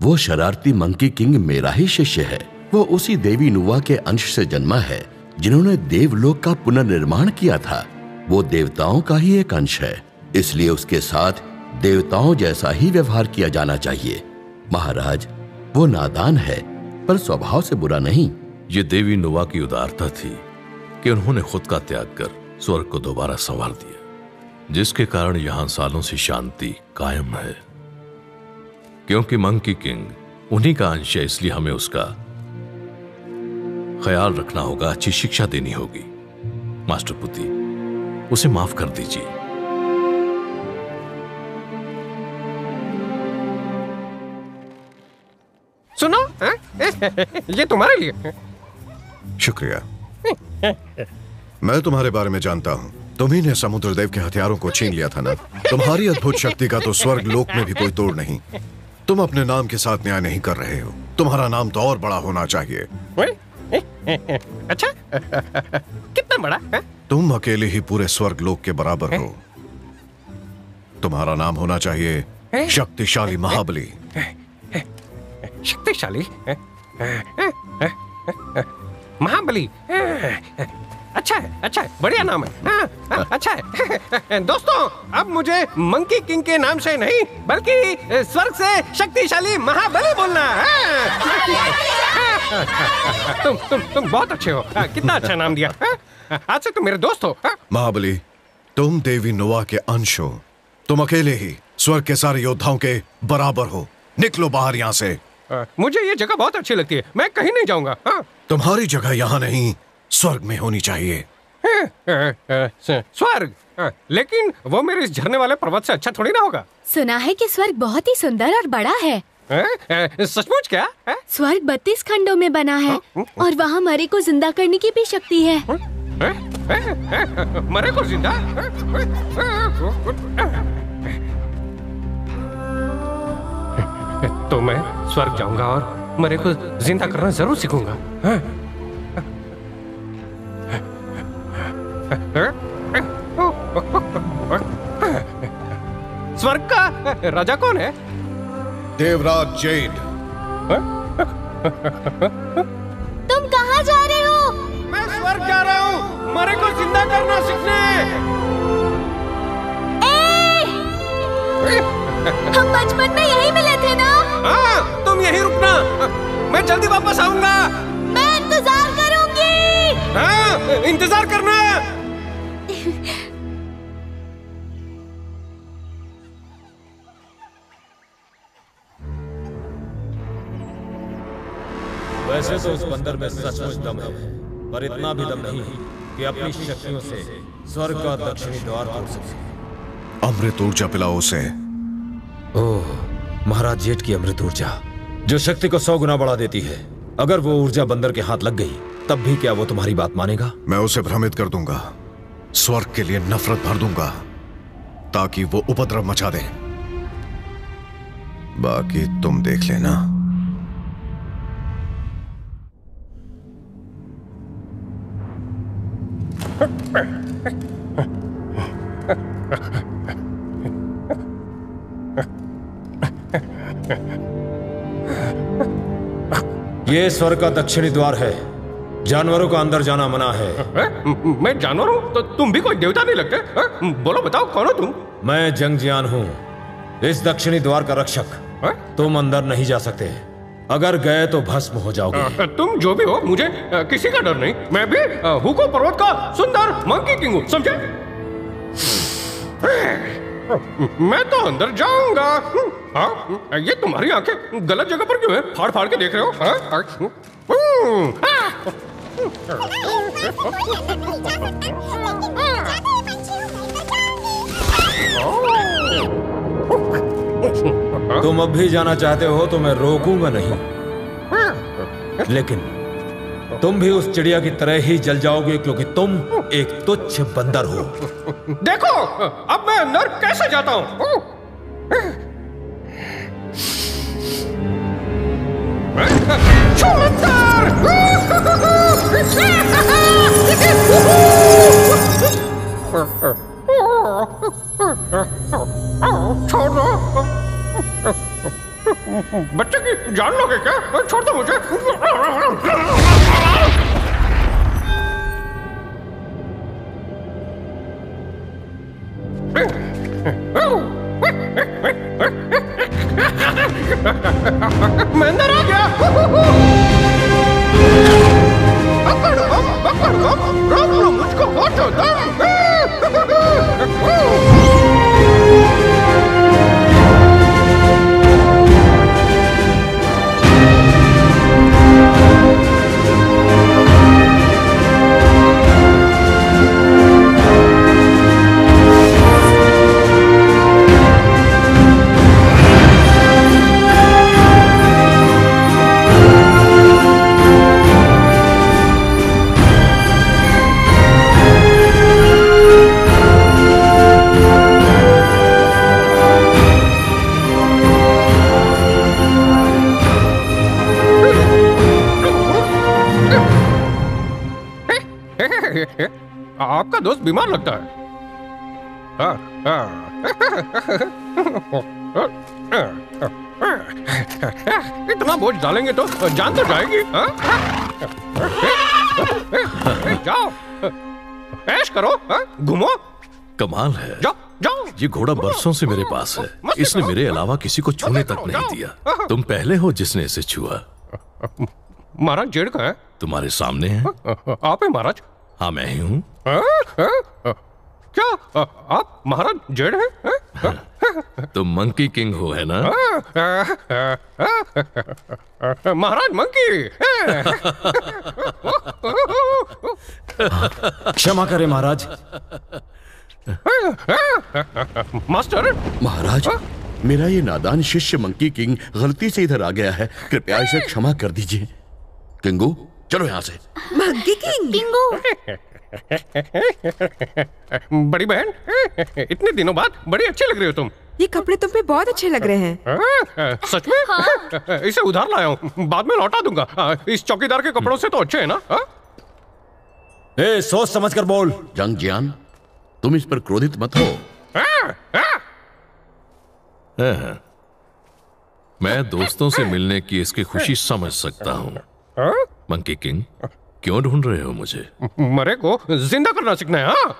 वो शरारती मंकी किंग मेरा ही शिष्य है। वो उसी देवी नुवा के अंश से जन्मा है, जिन्होंने देवलोक का पुनर्निर्माण किया था। वो देवताओं का ही एक अंश है, इसलिए उसके साथ देवताओं जैसा ही व्यवहार किया जाना चाहिए। महाराज, वो नादान है, पर स्वभाव से बुरा नहीं। ये देवी नुवा की उदारता थी कि उन्होंने खुद का त्याग कर स्वर्ग को दोबारा संवार दिया, जिसके कारण यहाँ सालों से शांति कायम है। क्योंकि मंकी किंग उन्हीं का अंश है, इसलिए हमें उसका ख्याल रखना होगा, अच्छी शिक्षा देनी होगी। मास्टर पुती, उसे माफ़ कर दीजिए। सुनो हाँ? ये तुम्हारे लिए। शुक्रिया। मैं तुम्हारे बारे में जानता हूँ। तुम्ही ने समुद्र देव के हथियारों को छीन लिया था ना? तुम्हारी अद्भुत शक्ति का तो स्वर्ग लोक में भी कोई तोड़ नहीं। तुम अपने नाम के साथ न्याय नहीं कर रहे हो। तुम्हारा नाम तो और बड़ा होना चाहिए। अच्छा कितना बड़ा है? तुम अकेले ही पूरे स्वर्ग लोक के बराबर हो। तुम्हारा नाम होना चाहिए शक्तिशाली महाबली। शक्तिशाली? महाबली। अच्छा है अच्छा है बढ़िया नाम है। हाँ, हाँ, अच्छा है। दोस्तों अब मुझे मंकी किंग के नाम से नहीं बल्कि स्वर्ग से शक्तिशाली महाबली बोलना है। तुम तुम तुम बहुत अच्छे हो। हाँ, कितना अच्छा नाम दिया? आज से तुम मेरे दोस्त हाँ? महाबली तुम देवी नोवा के अंश हो। तुम अकेले ही स्वर्ग के सारे योद्धाओं के बराबर हो। निकलो बाहर यहाँ से। हाँ, मुझे ये जगह बहुत अच्छी लगती है मैं कहीं नहीं जाऊँगा हाँ? तुम्हारी जगह यहाँ नहीं स्वर्ग में होनी चाहिए हाँ, हाँ, हाँ, स्वर्ग हाँ, लेकिन वो मेरे इस झरने वाले पर्वत से अच्छा थोड़ी ना होगा सुना है कि स्वर्ग बहुत ही सुंदर और बड़ा है हाँ, हाँ, सचमुच क्या हाँ? स्वर्ग बत्तीस खंडों में बना है और वहाँ मरे को ज़िंदा करने की भी शक्ति है हाँ, हाँ, हाँ, मरे को ज़िंदा तो मैं स्वर्ग जाऊँगा और मरे को ज़िंदा करना ज़रूर सीखूँगा। हाँ? स्वर्ग का राजा कौन है? देवराज जैन तुम कहाँ जा रहे हो? मैं स्वर्ग जा रहा हूँ। मरे को ज़िंदा करना सीखने। हम बचपन में यही मिले थे ना? हाँ तुम यहीं रुकना। मैं जल्दी वापस आऊँगा। मैं इंतज़ार करूँगी। हाँ इंतज़ार करना। वैसे तो उस बंदर में सचमुच दम है पर इतना भी दम नहीं कि अपनी शक्तियों से स्वर्ग का दक्षिणी द्वार तोड़ सके। अमृत ऊर्जा पिलाओ उसे। ओह, महाराज जेठ की अमृत ऊर्जा, जो शक्ति को सौ गुना बढ़ा देती है। अगर वो ऊर्जा बंदर के हाथ लग गई, तब भी क्या वो तुम्हारी बात मानेगा? मैं उसे भ्रमित कर दूँगा, स्वर्ग के लिए नफरत भर दूँगा, ताकि वो उपद्रव मचा दे। बाकी तुम देख लेना। ये स्वर्ग का दक्षिणी द्वार है। जानवरों का अंदर जाना मना है। मैं जानवर हूँ? तो तुम भी कोई देवता नहीं लगते हाँ? बोलो बताओ कौन हो तुम? मैं जंगजियान हूँ। इस दक्षिणी द्वार का रक्षक। तुम अंदर नहीं जा सकते। अगर गए तो भस्म हो जाओगे। तुम जो भी हो मुझे किसी का डर नहीं। मैं भी हुको पर्वत का सुंदर मंकी किंग हूँ समझे? मैं तो अंदर जाऊँगा। हाँ? ये तुम्हारी आँखें गलत जगह पर क्यों है? फाड़ फाड़ के देख रहे हो हाँ? हम्म, हाँ। तुम अब भी जाना चाहते हो तो मैं रोकूँगा नहीं। लेकिन तुम भी उस चिड़िया की तरह ही जल जाओगे क्योंकि तुम एक तुच्छ बंदर हो। देखो अब मैं अंदर कैसे जाता हूँ? बच्चे की जान लोगे क्या? छोड़ दो मुझे। मुझको हो आपका दोस्त बीमार लगता है। हाँ, हाँ। इतना बोझ डालेंगे तो जान तो जाएगी हाँ? जाओ। ऐश करो हाँ? घूमो। कमाल है। जाओ जाओ। ये घोड़ा बरसों से मेरे पास है। इसने मेरे अलावा किसी को छूने तक नहीं दिया। तुम पहले हो जिसने इसे छुआ। महाराज जेड़ का है? तुम्हारे सामने है। आप है महाराज। हाँ मैं ही हूँ। हाँ? हाँ? क्या आ, आप महाराज जेड़ हैं? हाँ? तुम मंकी किंग हो है ना? महाराज मंकी क्षमा करें महाराज। मास्टर? महाराज मेरा ये नादान शिष्य मंकी किंग गलती से इधर आ गया है। कृपया इसे क्षमा कर दीजिए। किंगू चलो यहाँ से। मंकी किंग बड़ी बहन इतने दिनों बाद बड़ी अच्छी लग रही हो तुम। ये कपड़े तुम पे बहुत अच्छे लग रहे हैं। हाँ, सच में? हाँ। इसे उधार लाया हूँ बाद में लौटा दूँगा। हाँ, इस चौकीदार के कपड़ों से तो अच्छे हैं ना? हाँ? ए, सोच समझ कर बोल। जंग जियान तुम इस पर क्रोधित मत हो। हाँ। मैं दोस्तों से मिलने की इसकी खुशी समझ सकता हूँ? मंकी किंग क्यों ढूंढ रहे हो मुझे? मरे को ज़िंदा करना सीखना है हाँ?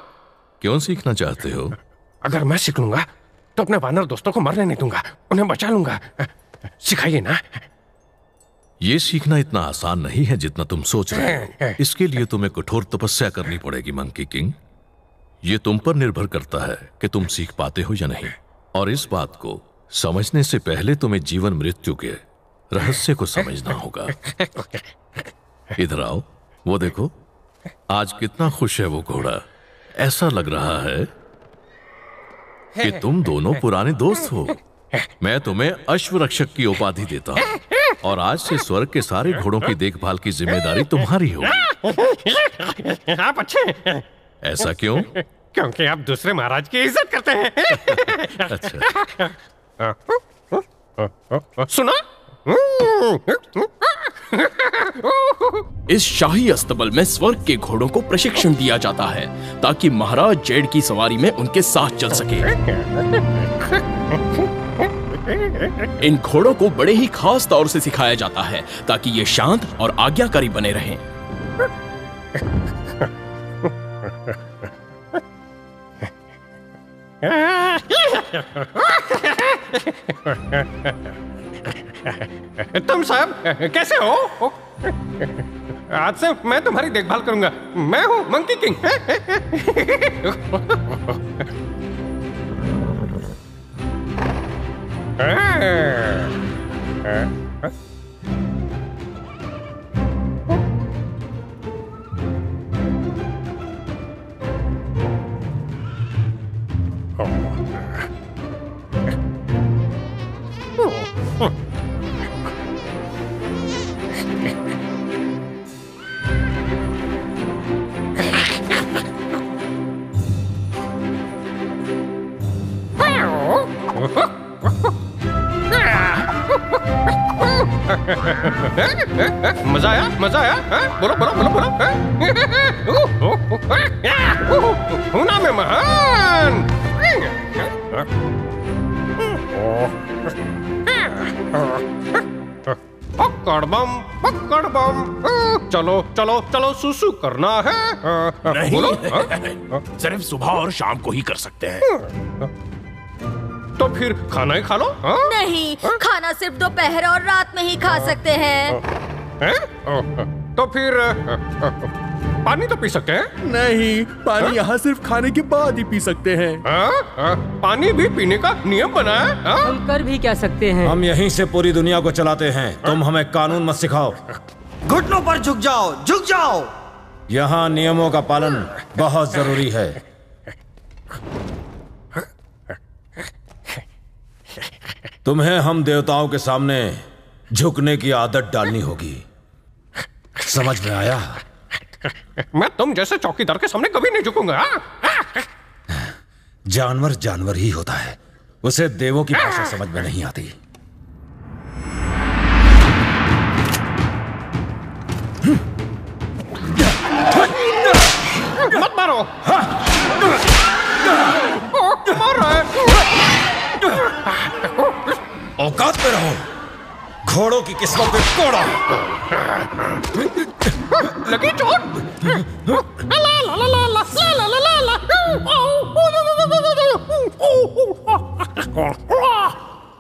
क्यों सीखना चाहते हो? अगर मैं सीख लूँगा तो अपने वानर दोस्तों को मरने नहीं दूँगा उन्हें बचा लूँगा। सिखाइए ना। ये सीखना इतना आसान नहीं है जितना तुम सोच रहे हो इसके लिए तुम्हें कठोर तपस्या करनी पड़ेगी मंकी किंग ये तुम पर निर्भर करता है कि तुम सीख पाते हो या नहीं। और इस बात को समझने से पहले तुम्हें जीवन मृत्यु के रहस्य को समझना होगा। इधर आओ। वो देखो आज कितना खुश है वो घोड़ा। ऐसा लग रहा है कि तुम दोनों पुराने दोस्त हो। मैं तुम्हें अश्व रक्षक की उपाधि देता हूँ। और आज से स्वर्ग के सारे घोड़ों की देखभाल की ज़िम्मेदारी तुम्हारी होगी। आप अच्छे ऐसा क्यों? क्योंकि आप दूसरे महाराज की इज़्ज़त करते हैं। अच्छा। सुना इस शाही अस्तबल में स्वर्ग के घोड़ों को प्रशिक्षण दिया जाता है ताकि महाराज जेड की सवारी में उनके साथ चल सके इन घोड़ों को बड़े ही खास तौर से सिखाया जाता है ताकि ये शांत और आज्ञाकारी बने रहें तुम साहब कैसे हो? आज से मैं तुम्हारी देखभाल करूँगा। मैं हूँ मंकी किंग। मज़ा आया मज़ा आया हैं? बोलो बोलो बोलो बोलो? हूना में महान पकड़ बम पकड़ बम चलो चलो चलो सुसु करना है नहीं बोलो? सिर्फ़ सुबह और शाम को ही कर सकते हैं तो फिर खाना ही खा लो हाँ? नहीं खाना सिर्फ़ दोपहर और रात में ही खा सकते हैं। हैं? तो फिर पानी तो पी सकते हैं। नहीं पानी यहाँ सिर्फ़ खाने के बाद ही पी सकते हैं। हाँ? हाँ? पानी भी पीने का नियम बना है हाँ? हम कर भी क्या सकते हैं? हम यहीं से पूरी दुनिया को चलाते हैं। तुम हमें कानून मत सिखाओ। घुटनों पर झुक जाओ झुक जाओ। यहाँ नियमों का पालन बहुत ज़रूरी है। तुम्हें हम देवताओं के सामने झुकने की आदत डालनी होगी। समझ में आया? मैं तुम जैसे चौकीदार के सामने कभी नहीं झुकूँगा हाँ? जानवर जानवर ही होता है। उसे देवों की भाषा समझ में नहीं आती। मत मारो। ओ, मार रहा है। औकात में रहो। घोड़ों की किस्मत में कोड़ा। लगी चोट।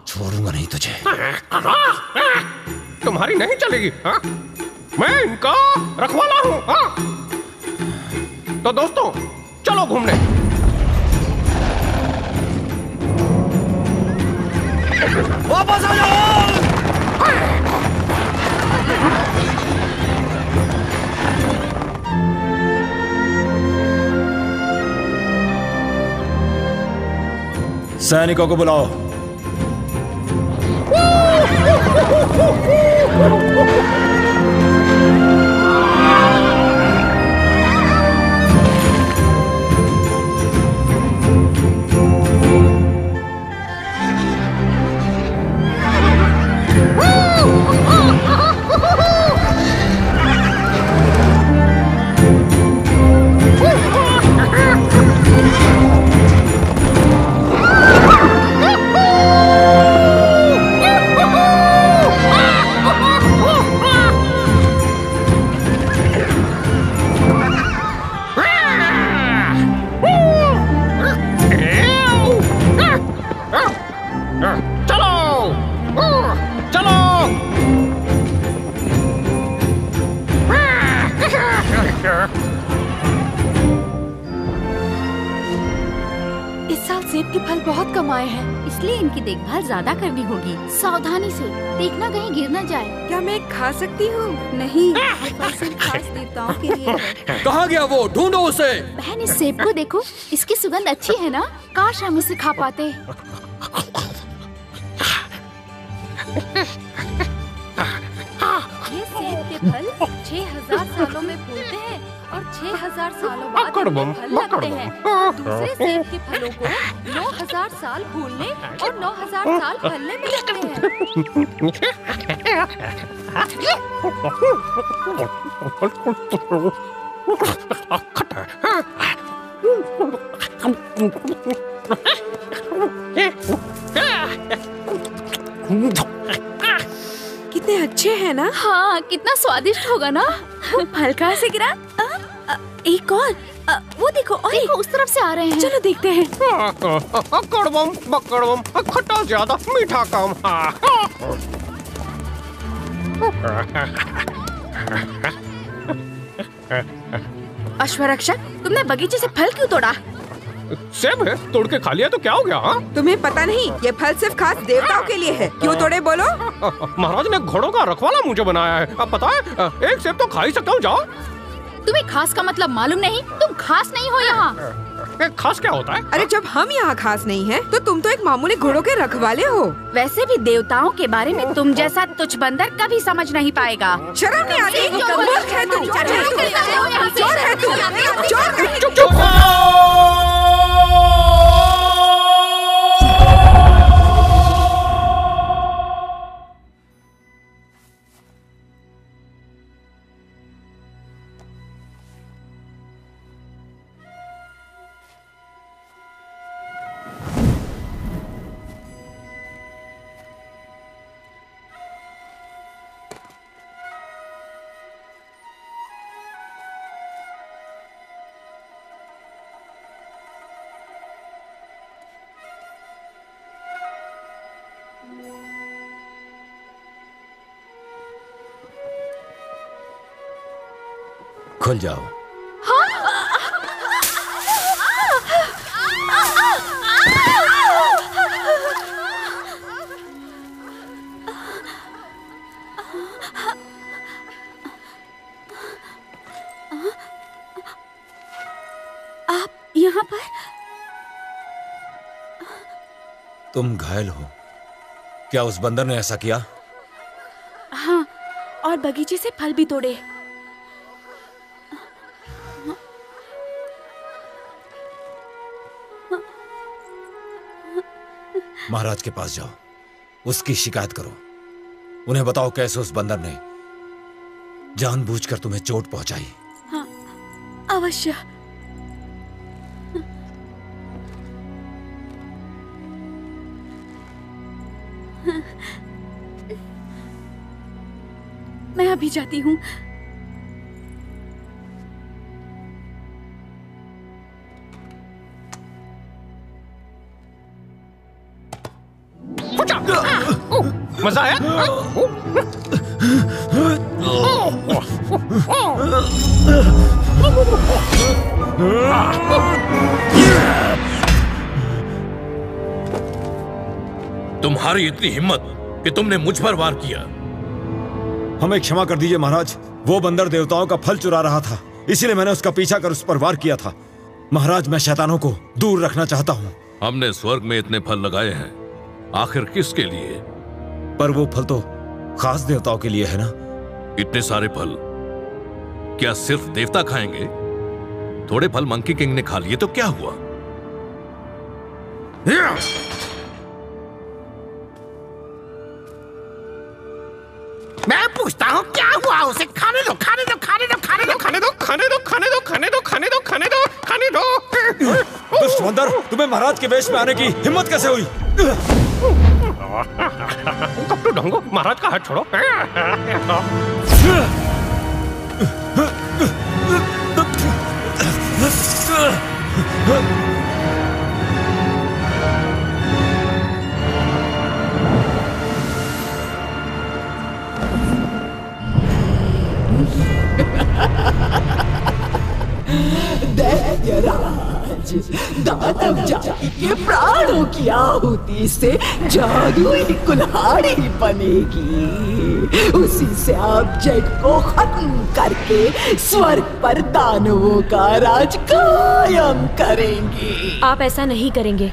छोड़ूँगा नहीं तुझे। तुम्हारी नहीं चलेगी हा? मैं इनका रखवाला हूँ? हाँ? तो दोस्तों चलो घूमने। वापस आ जाओ सैनिकों को बुलाओ। आए हैं इसलिए इनकी देखभाल ज़्यादा करनी होगी। सावधानी से देखना कहीं गिर न जाए। क्या मैं खा सकती हूँ? नहीं खास देवताओं के लिए है। कहाँ गया वो? ढूंढो उसे! बहन इस सेब को देखो इसकी सुगंध अच्छी है ना? काश हम इसे खा पाते। ये सेब के फल 6000 सालों में फूलते हैं। और 6000 सालों बाद फल लगते हैं बम। दूसरे सेब के फलों को 9000 साल फूलने और 9000 साल फलने में लगते हैं। कितने अच्छे हैं ना? हाँ कितना स्वादिष्ट होगा ना। फल कहाँ से गिरा? एक और। वो देखो और देखो उस तरफ़ से आ रहे हैं। चलो देखते हैं। कड़वम बकड़वम खट्टा ज़्यादा मीठा कम हाँ। अश्वरक्षा तुमने बगीचे से फल क्यों तोड़ा? सेब है तोड़ के खा लिया तो क्या हो गया हाँ? तुम्हें पता नहीं ये फल सिर्फ़ खास देवताओं के लिए है। क्यों तोड़े बोलो? महाराज ने घोड़ों का रखवाला मुझे बनाया है। अब पता है एक सेब तो खा ही सकता हूँ जाओ। तुम्हें खास का मतलब मालूम नहीं तुम खास नहीं हो यहाँ खास क्या होता है अरे जब हम यहाँ खास नहीं है तो तुम तो एक मामूली घोड़ों के रखवाले हो वैसे भी देवताओं के बारे में तुम जैसा तुझ बंदर कभी समझ नहीं पाएगा शर्म नहीं आती है तू चोर है तू चोर है चुप खुल जाओ। आप यहाँ पर? तुम घायल हो। क्या उस बंदर ने ऐसा किया? हाँ और बगीचे से फल भी तोड़े। महाराज के पास जाओ। उसकी शिकायत करो। उन्हें बताओ कैसे उस बंदर ने जानबूझकर तुम्हें चोट पहुंचाई। हाँ अवश्य। मैं अभी जाती हूँ। मज़ा आया? तुम्हारी इतनी हिम्मत कि तुमने मुझ पर वार किया। हमें क्षमा कर दीजिए महाराज वो बंदर देवताओं का फल चुरा रहा था इसीलिए मैंने उसका पीछा कर उस पर वार किया था। महाराज मैं शैतानों को दूर रखना चाहता हूँ। हमने स्वर्ग में इतने फल लगाए हैं। आखिर किसके लिए? पर वो फल तो खास देवताओं के लिए है ना इतने सारे फल क्या सिर्फ़ देवता खाएँगे थोड़े फल मंकी किंग ने खा लिए तो क्या हुआ मैं पूछता हूँ क्या हुआ उसे खाने दो खाने दो खाने दो खाने दो खाने दो खाने दो खाने दो खाने दो खाने दो खाने दो खाने दो दुष्ट बंदर तुम्हें महाराज के वेश में आने की हिम्मत कैसे हुई कपटू ढंगो महाराज का हाथ छोड़ो। दैत्यराज दानव की आहुति से जादुई कुल्हाड़ी बनेगी। उसी से आप जग को खत्म करके स्वर्ग पर दानवों का राज कायम करेंगे। आप ऐसा नहीं करेंगे।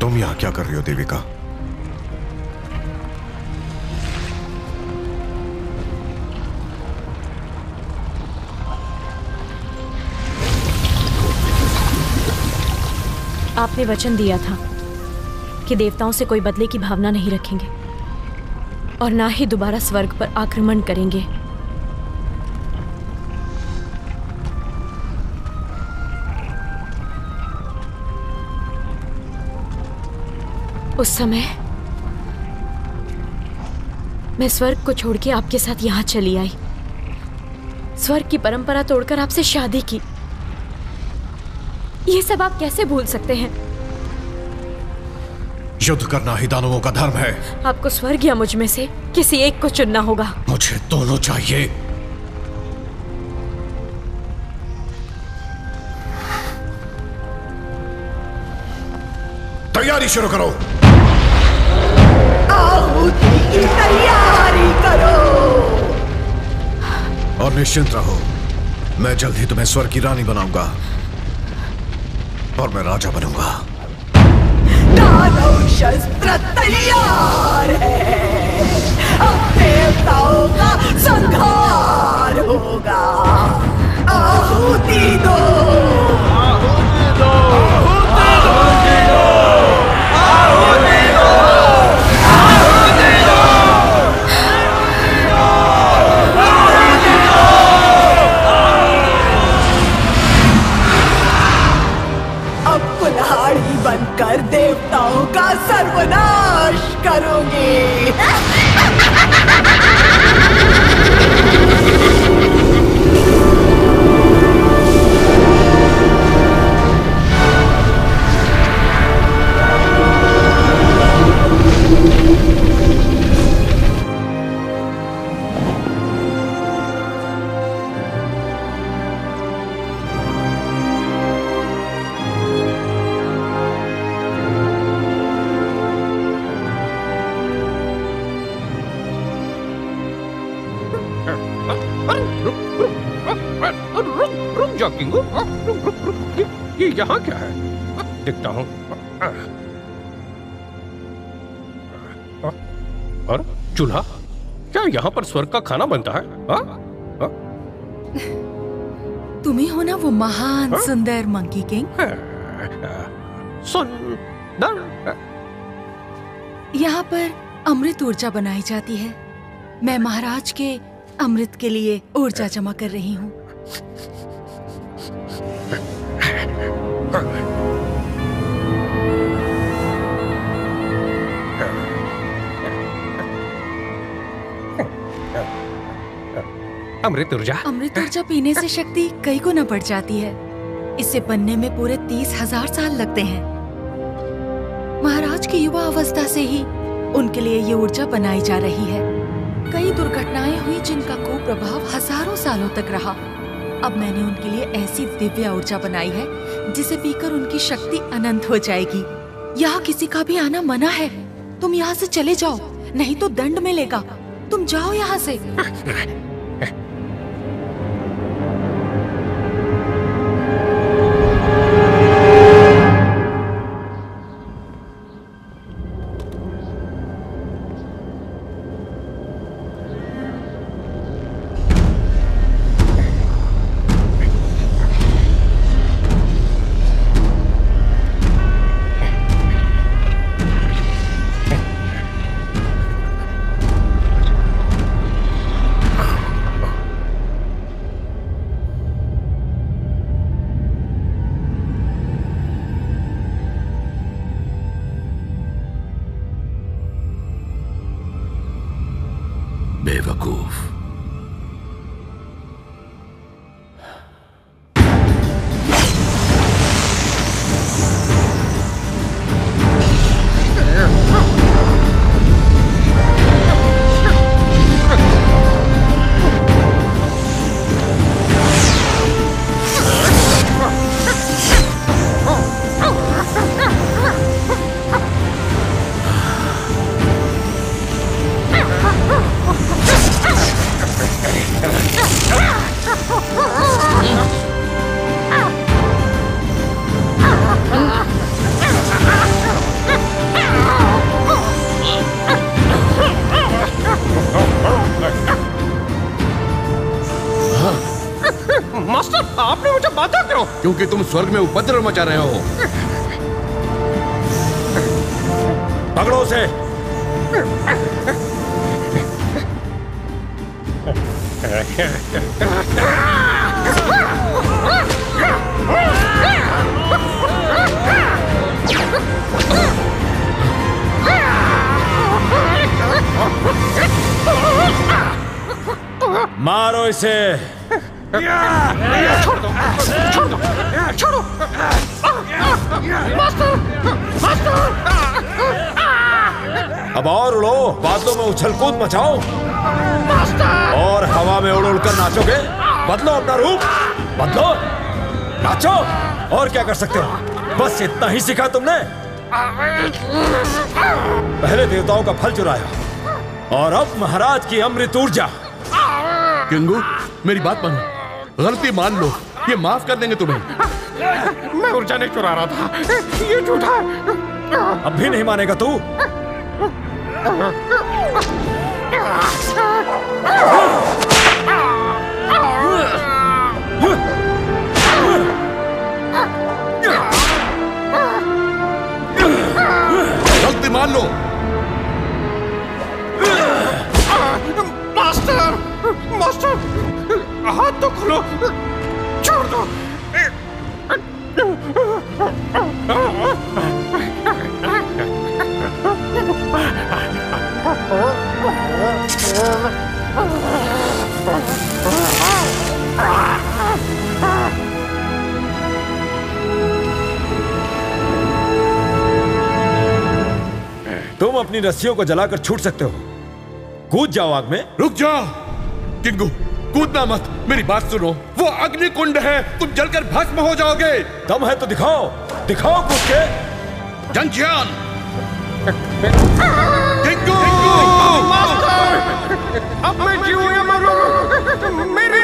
तुम यहाँ क्या कर रही हो देविका? आपने वचन दिया था कि देवताओं से कोई बदले की भावना नहीं रखेंगे और ना ही दोबारा स्वर्ग पर आक्रमण करेंगे। उस समय मैं स्वर्ग को छोड़ के आपके साथ यहाँ चली आई। स्वर्ग की परंपरा तोड़कर आपसे शादी की। ये सब आप कैसे भूल सकते हैं? युद्ध करना ही दानवों का धर्म है। आपको स्वर्ग या मुझमें से किसी एक को चुनना होगा। मुझे दोनों चाहिए। तैयारी शुरू करो। तैयारी करो और निश्चिंत रहो। मैं जल्द ही तुम्हें स्वर्ग की रानी बनाऊँगा। और मैं राजा बनूँगा। दानव शस्त्र तैयार है। अब देवताओं का संहार होगा। आहुति दो। यहाँ क्या है? देखता हूँ। और चूल्हा? क्या यहाँ पर स्वर्ग का खाना बनता है? हाँ? हाँ? तुम्ही हो ना वो महान सुंदर मंकी किंग सुंदर। यहाँ पर अमृत ऊर्जा बनाई जाती है। मैं महाराज के अमृत के लिए ऊर्जा जमा कर रही हूँ। अमृत ऊर्जा। अमृत ऊर्जा पीने से शक्ति कई गुना बढ़ जाती है। इसे बनने में पूरे तीस हज़ार साल लगते हैं। महाराज की युवा अवस्था से ही उनके लिए ये ऊर्जा बनाई जा रही है। कई दुर्घटनाएँ हुई जिनका कुप्रभाव हज़ारों सालों तक रहा। अब मैंने उनके लिए ऐसी दिव्य ऊर्जा बनाई है जिसे पीकर उनकी शक्ति अनंत हो जाएगी। यहाँ किसी का भी आना मना है। तुम यहाँ से चले जाओ नहीं तो दंड मिलेगा। तुम जाओ यहाँ से। क्योंकि तुम स्वर्ग में उपद्रव मचा रहे हो। पकड़ो उसे। मारो इसे। अब और उड़ो, बादलों में उछल कूद मचाओ। और हवा में उड़ उड़कर नाचोगे। बदलो अपना रूप, बदलो, नाचो। और क्या कर सकते हो? बस इतना ही सीखा तुमने। पहले देवताओं का फल चुराया। और अब महाराज की अमृत ऊर्जा। किंगू मेरी बात मानो। गलती मान लो। ये माफ़ कर देंगे तुम्हें। मैं ऊर्जा नहीं चुरा रहा था। ये झूठा अब भी नहीं मानेगा तू। गलती मान लो। मास्टर मास्टर हाथ तो खोलो। छोड़ दो। तुम अपनी रस्सियों को जलाकर छूट सकते हो। कूद जाओ आग में। रुक जाओ किंगू। कूदना मत मेरी बात सुनो। वो अग्नि कुंड है। तुम जलकर भस्म हो जाओगे। दम है तो दिखाओ। दिखाओ कूद के। जंजियान। अब मैं जीऊं या मरूं मेरी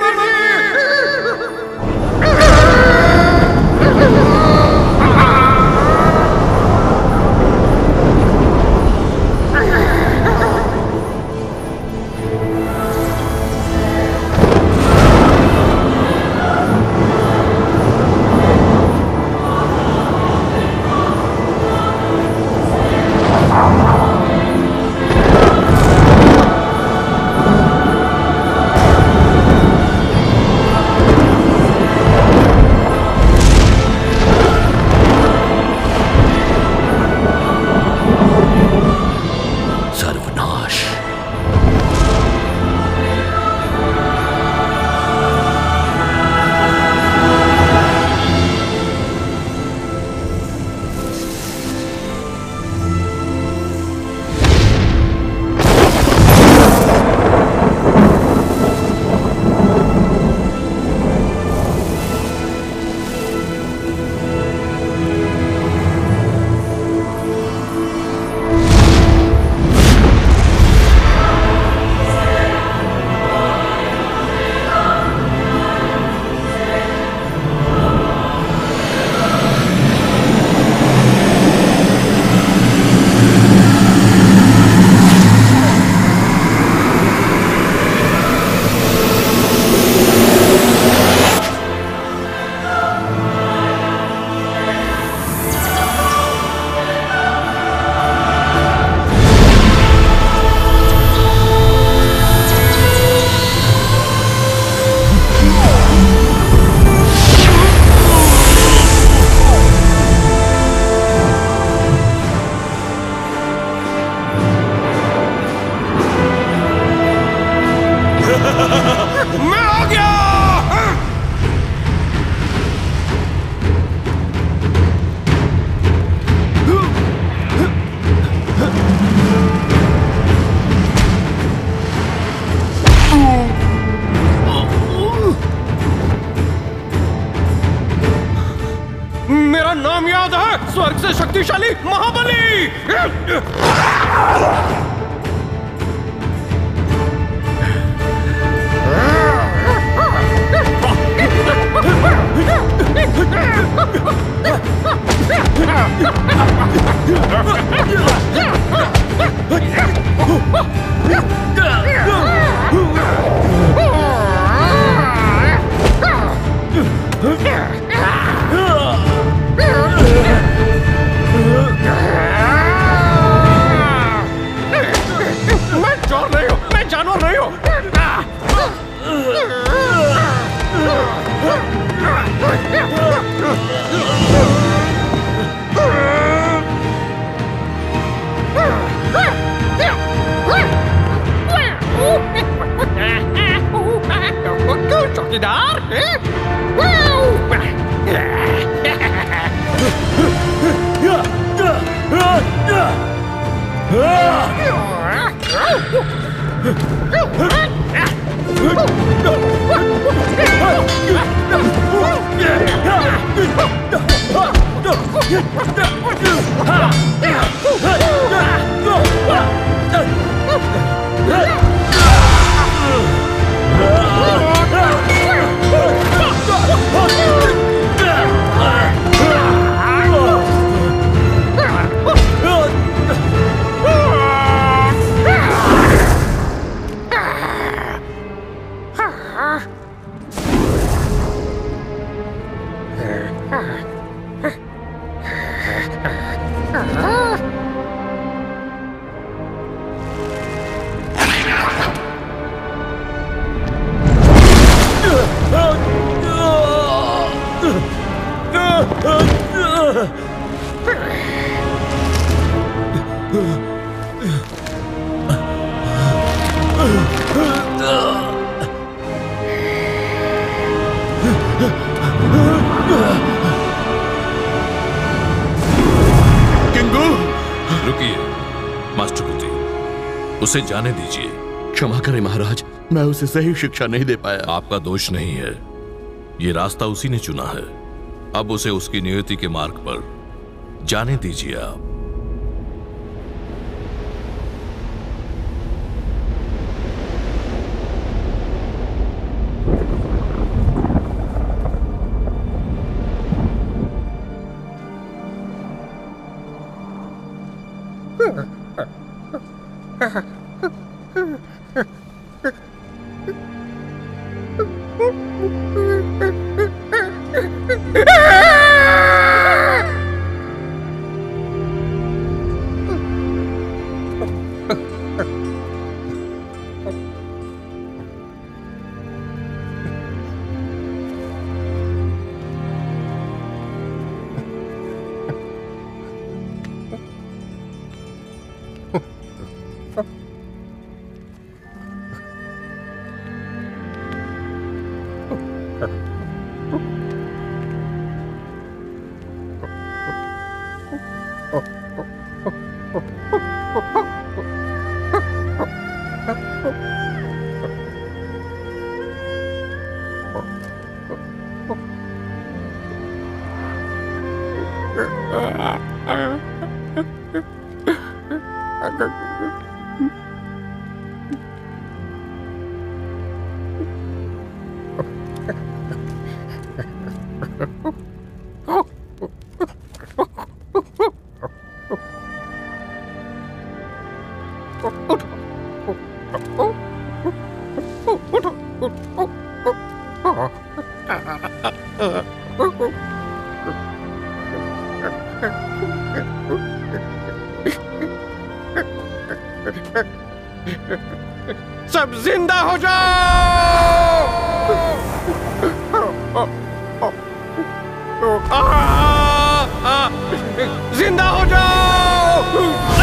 उसे जाने दीजिए। क्षमा करें महाराज मैं उसे सही शिक्षा नहीं दे पाया। आपका दोष नहीं है। ये रास्ता उसी ने चुना है। अब उसे उसकी नियति के मार्ग पर जाने दीजिए आप। सब ज़िंदा हो जाओ। ज़िंदा हो जाओ।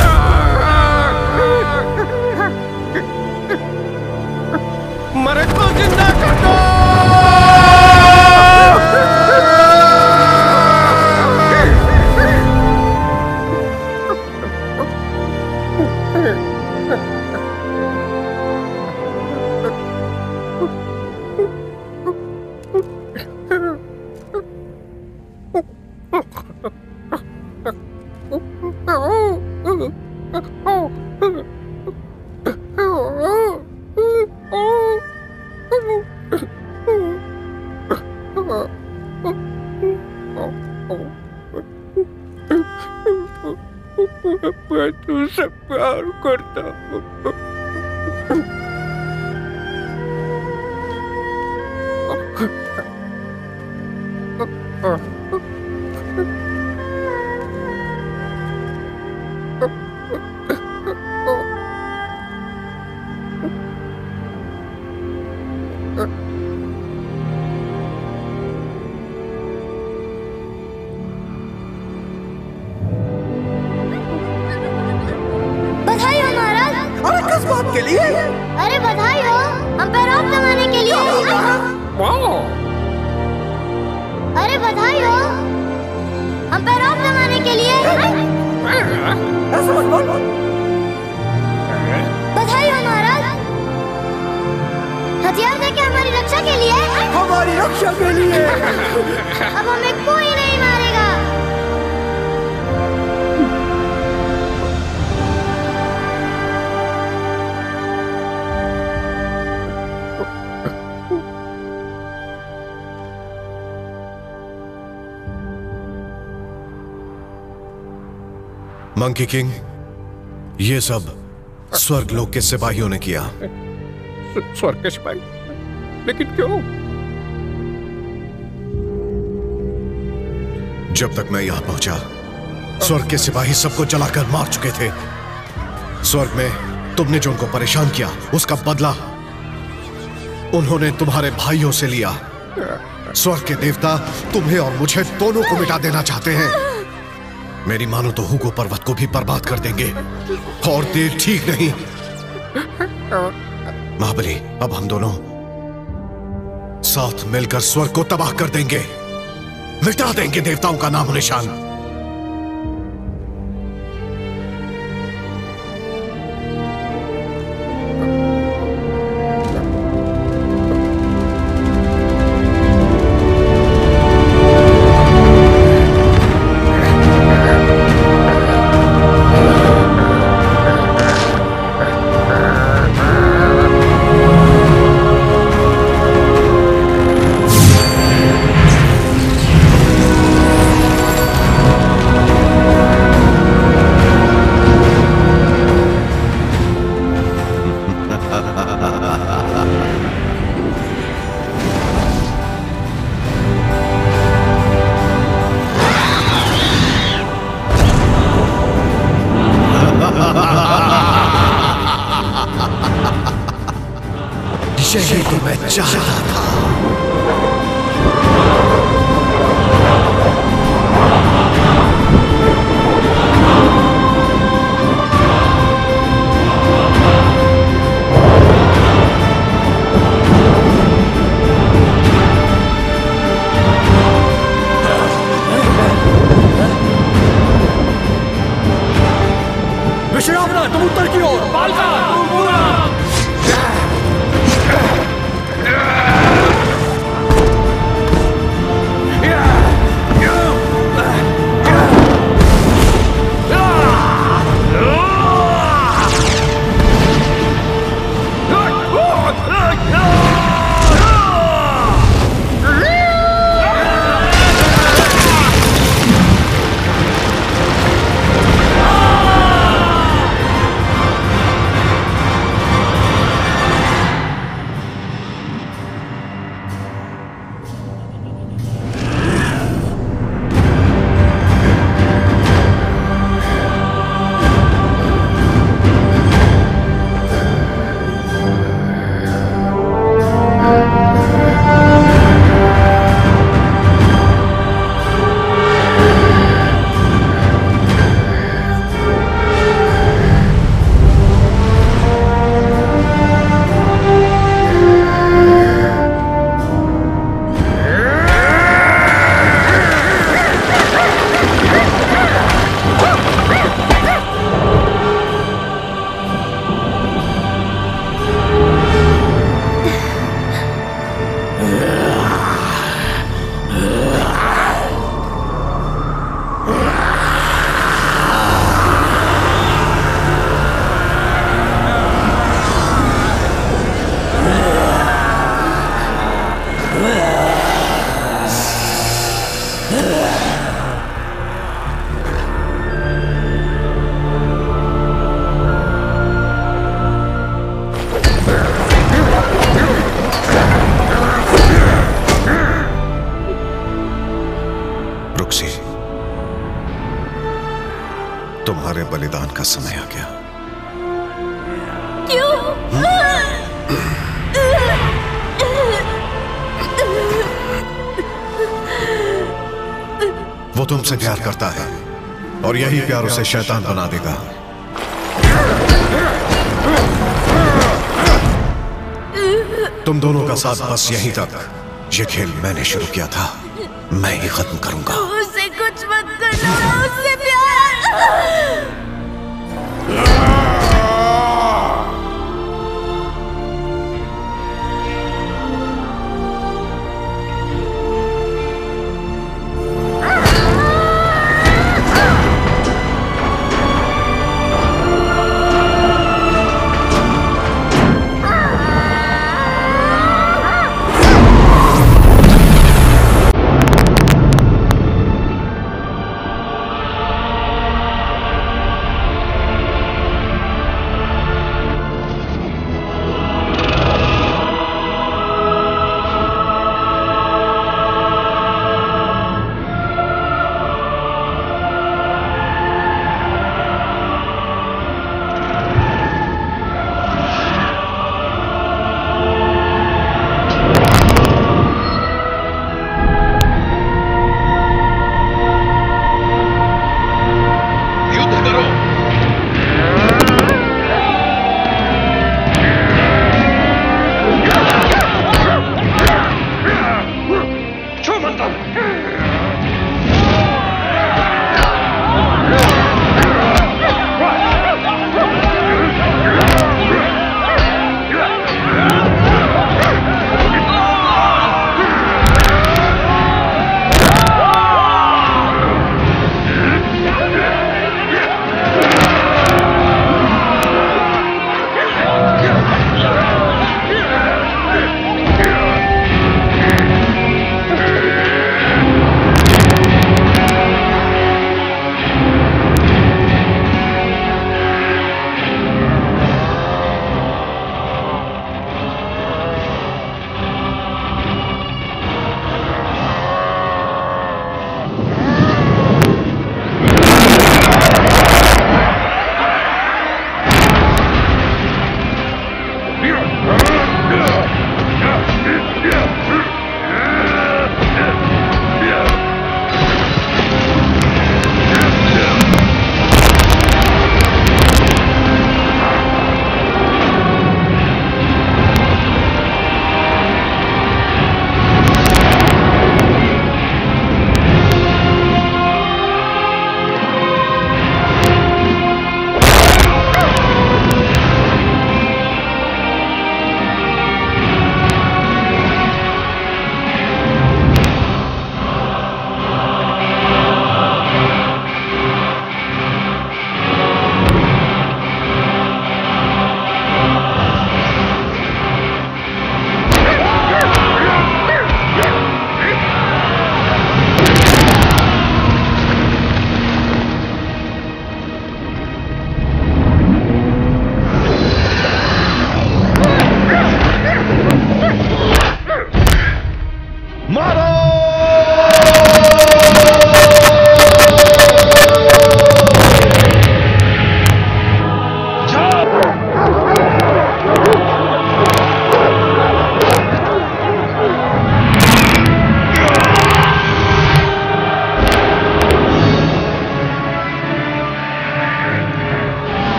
मंकी किंग ये सब स्वर्ग लोक के सिपाहियों ने किया। स्वर्ग के सिपाही? लेकिन क्यों? जब तक मैं यहाँ पहुँचा स्वर्ग के सिपाही सबको जलाकर मार चुके थे। स्वर्ग में तुमने जो उनको परेशान किया उसका बदला उन्होंने तुम्हारे भाइयों से लिया। स्वर्ग के देवता तुम्हें और मुझे दोनों को मिटा देना चाहते हैं। मेरी मानो तो हुगो पर्वत को भी बर्बाद कर देंगे। और देर ठीक नहीं। महाबली, अब हम दोनों साथ मिलकर स्वर्ग को तबाह कर देंगे। मिटा देंगे देवताओं का नाम निशान। तुमसे प्यार करता है और यही प्यार उसे शैतान बना देगा। तुम दोनों का साथ बस यहीं तक। ये खेल मैंने शुरू किया था। मैं ही खत्म करूँगा।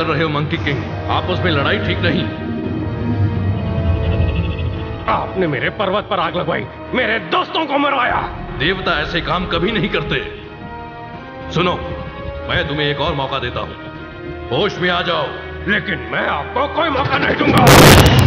कर रहे हो मंकी किंग आपस में लड़ाई ठीक नहीं। आपने मेरे पर्वत पर आग लगवाई मेरे दोस्तों को मरवाया। देवता ऐसे काम कभी नहीं करते। सुनो मैं तुम्हें एक और मौका देता हूँ। होश में आ जाओ। लेकिन मैं आपको कोई मौका नहीं दूँगा।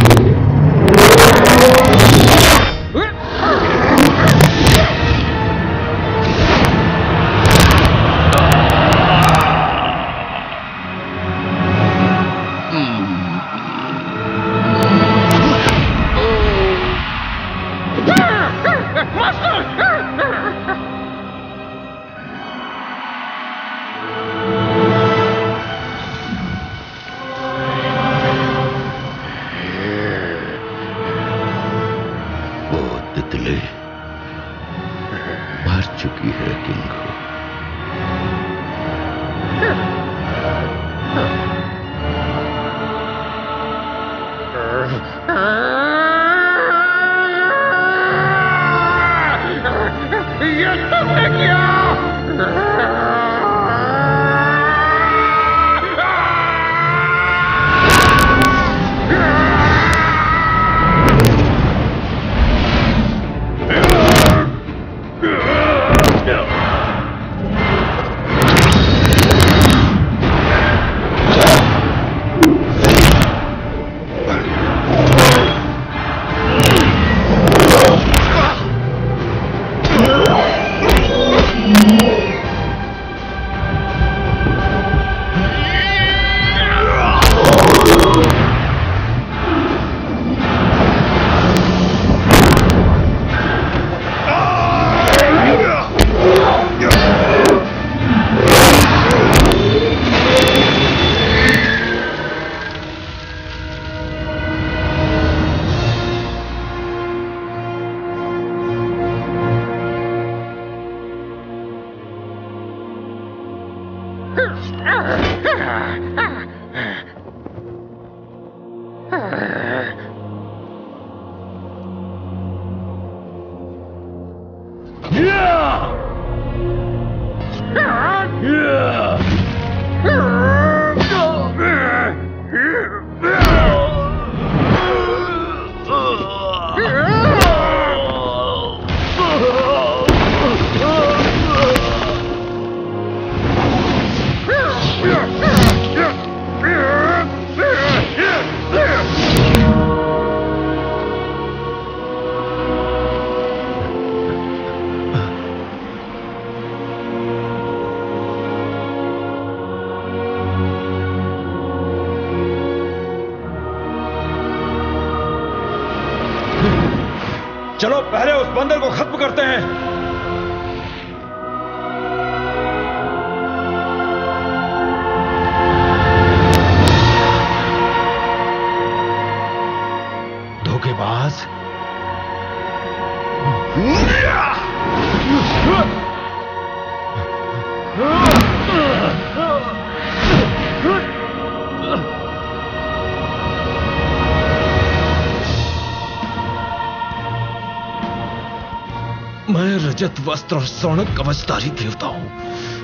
रजत वस्त्र और स्वर्ण कवचधारी देवता हूँ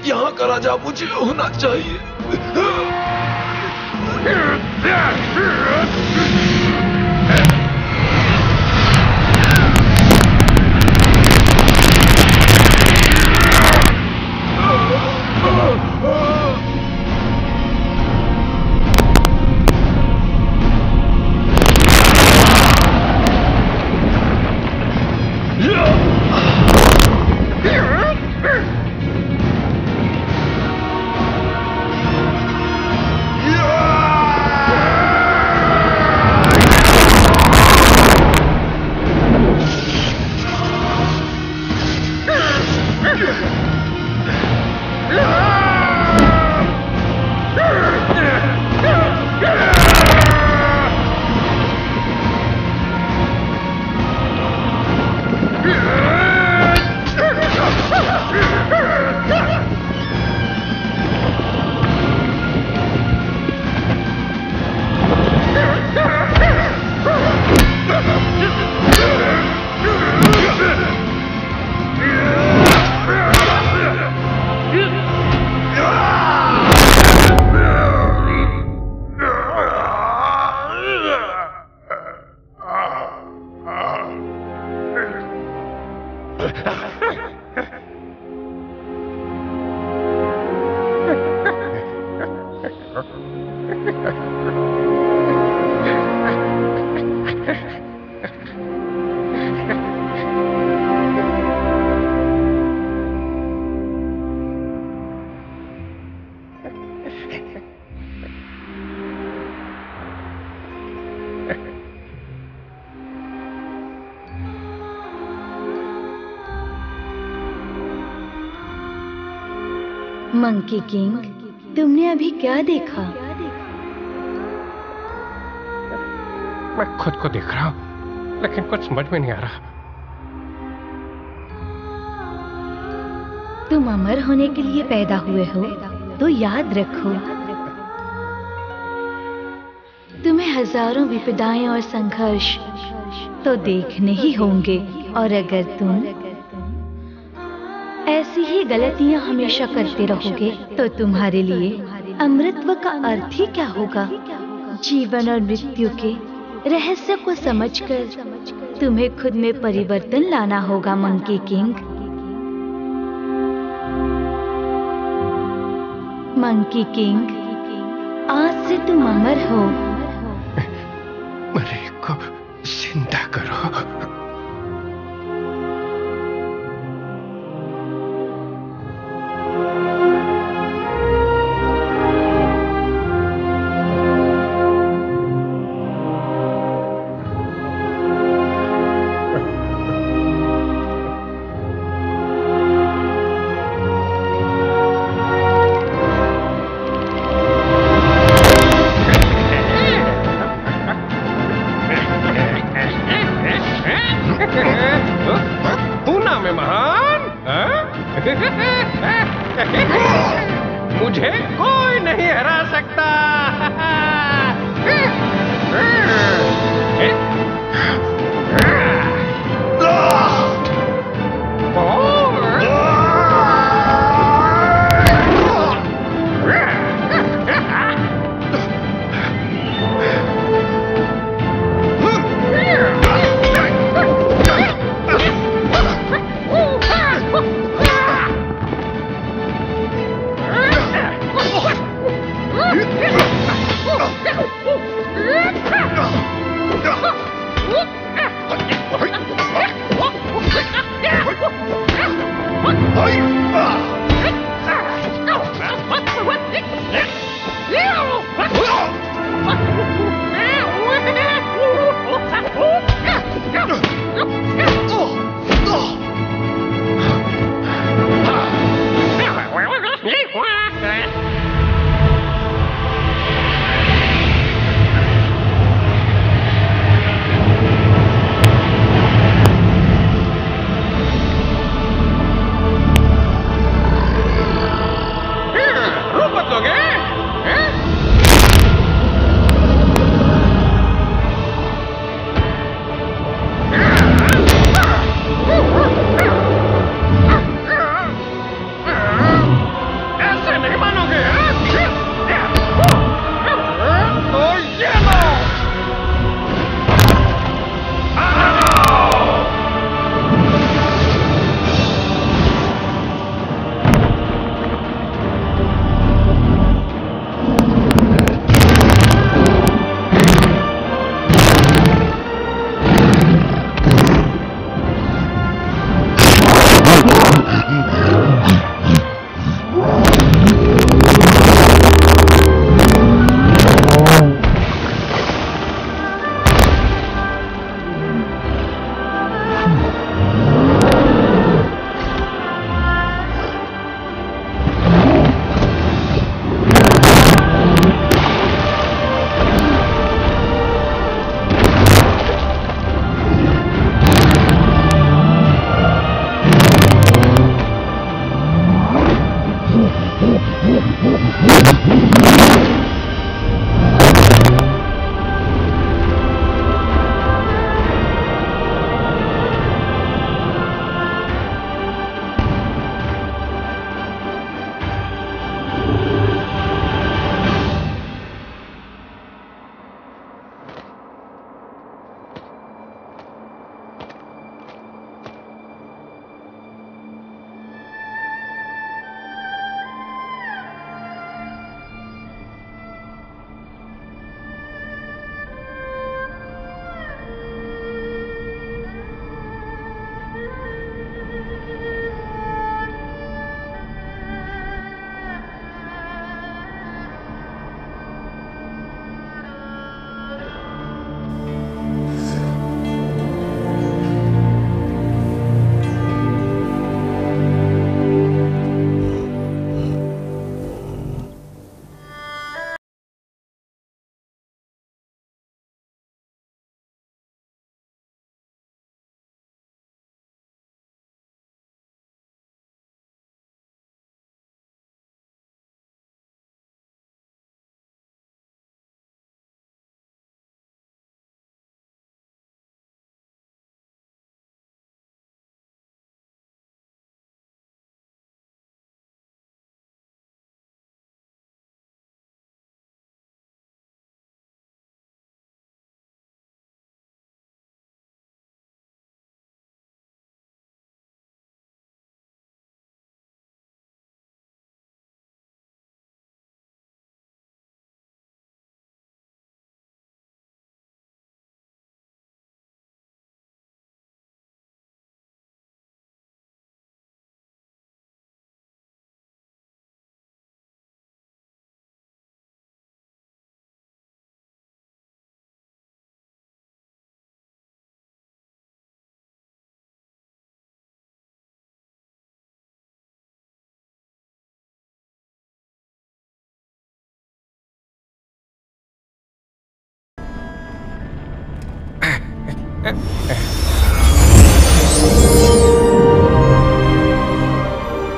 यहाँ का राजा मुझे होना चाहिए। मंकी किंग तुमने अभी क्या देखा? मैं खुद को देख रहा हूँ लेकिन कुछ समझ में नहीं आ रहा। तुम अमर होने के लिए पैदा हुए हो तो याद रखो। तुम्हें हज़ारों विपदाएँ और संघर्ष तो देखने ही होंगे और अगर तुम गलतियाँ हमेशा करते रहोगे तो तुम्हारे लिए अमृतत्व का अर्थ ही क्या होगा? जीवन और मृत्यु के रहस्य को समझकर तुम्हें खुद में परिवर्तन लाना होगा, मंकी किंग। मंकी किंग, आज से तुम अमर हो। मरे को ज़िंदा करो।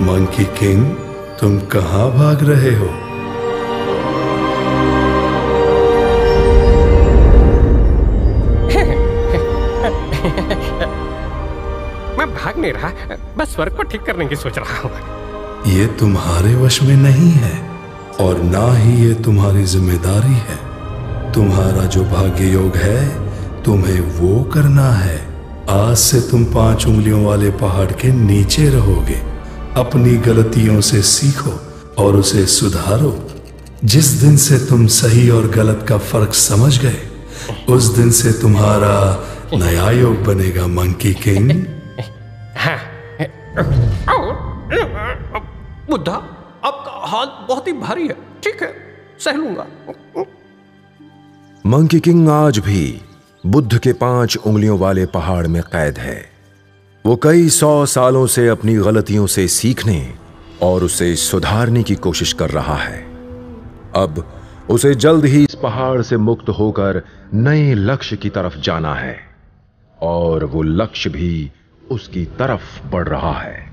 मंकी किंग तुम कहाँ भाग रहे हो? मैं भाग नहीं रहा बस स्वर्ग को ठीक करने की सोच रहा हूँ। ये तुम्हारे वश में नहीं है और ना ही ये तुम्हारी ज़िम्मेदारी है। तुम्हारा जो भाग्य योग है तुम्हें वो करना है। आज से तुम पाँच उंगलियों वाले पहाड़ के नीचे रहोगे। अपनी गलतियों से सीखो और उसे सुधारो। जिस दिन से तुम सही और गलत का फ़र्क समझ गए उस दिन से तुम्हारा नया योग बनेगा मंकी किंग। हाँ। बुद्धा आपका हाथ बहुत ही भारी है। ठीक है सह लूँगा। मंकी किंग आज भी बुद्ध के पाँच उंगलियों वाले पहाड़ में कैद है। वो कई सौ सालों से अपनी गलतियों से सीखने और उसे सुधारने की कोशिश कर रहा है। अब उसे जल्द ही इस पहाड़ से मुक्त होकर नए लक्ष्य की तरफ़ जाना है और वो लक्ष्य भी उसकी तरफ़ बढ़ रहा है।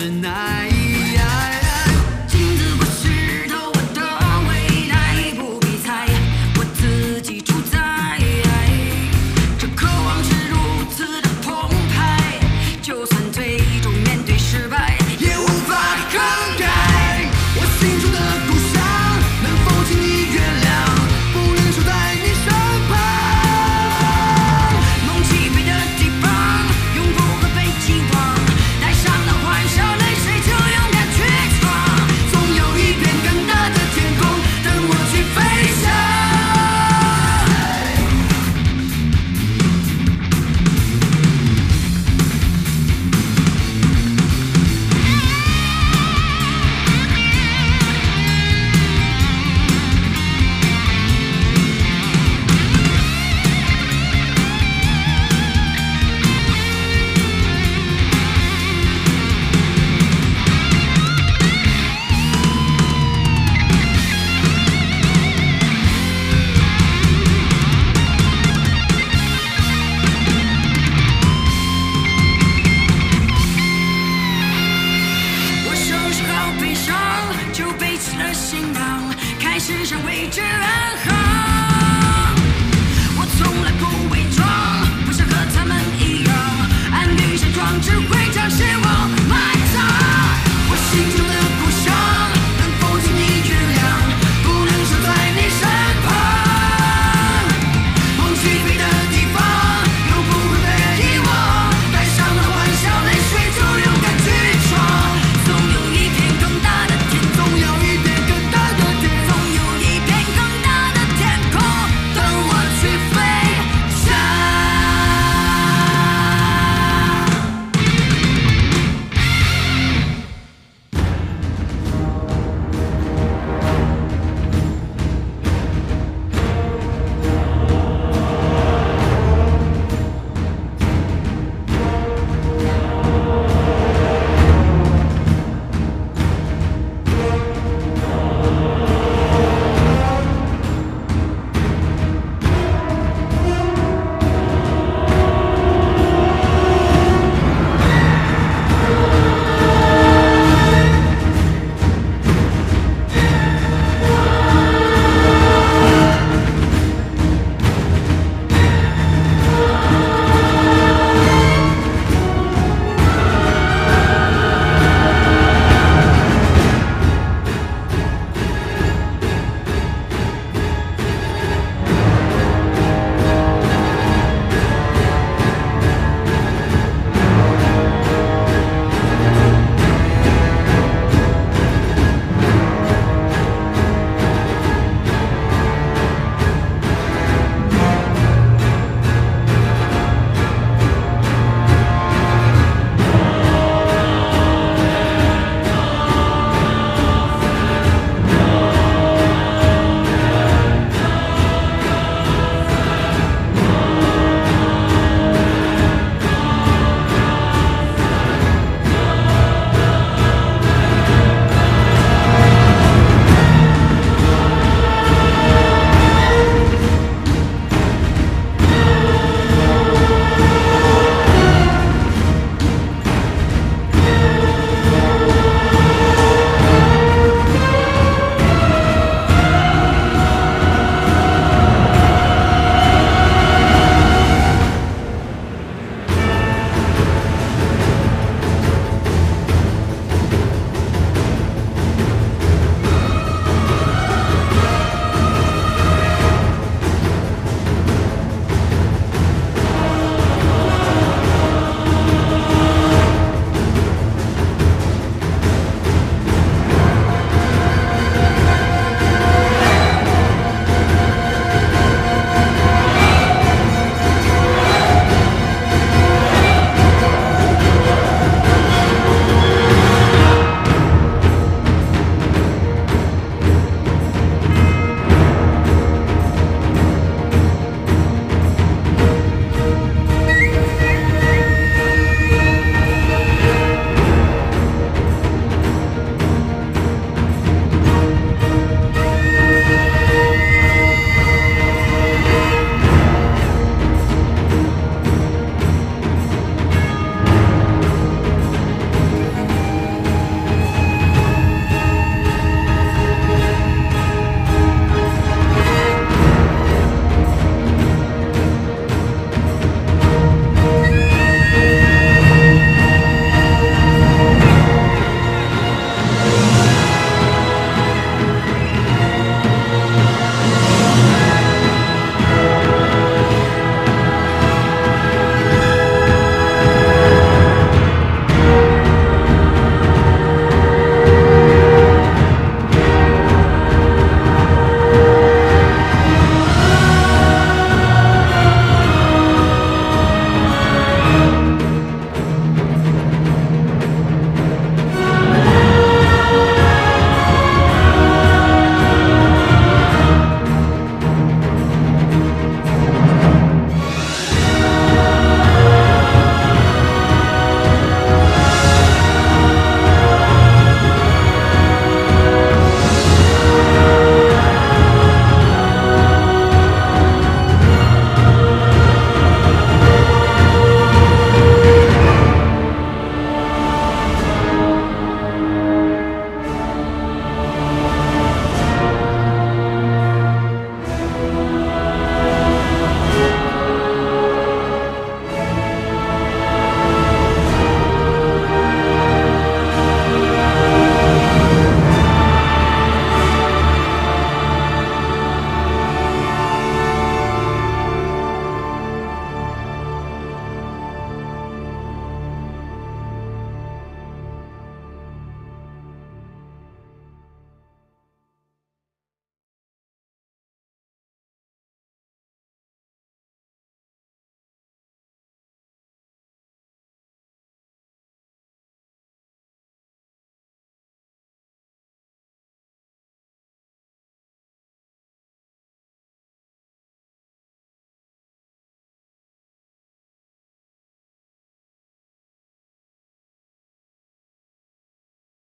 tonight.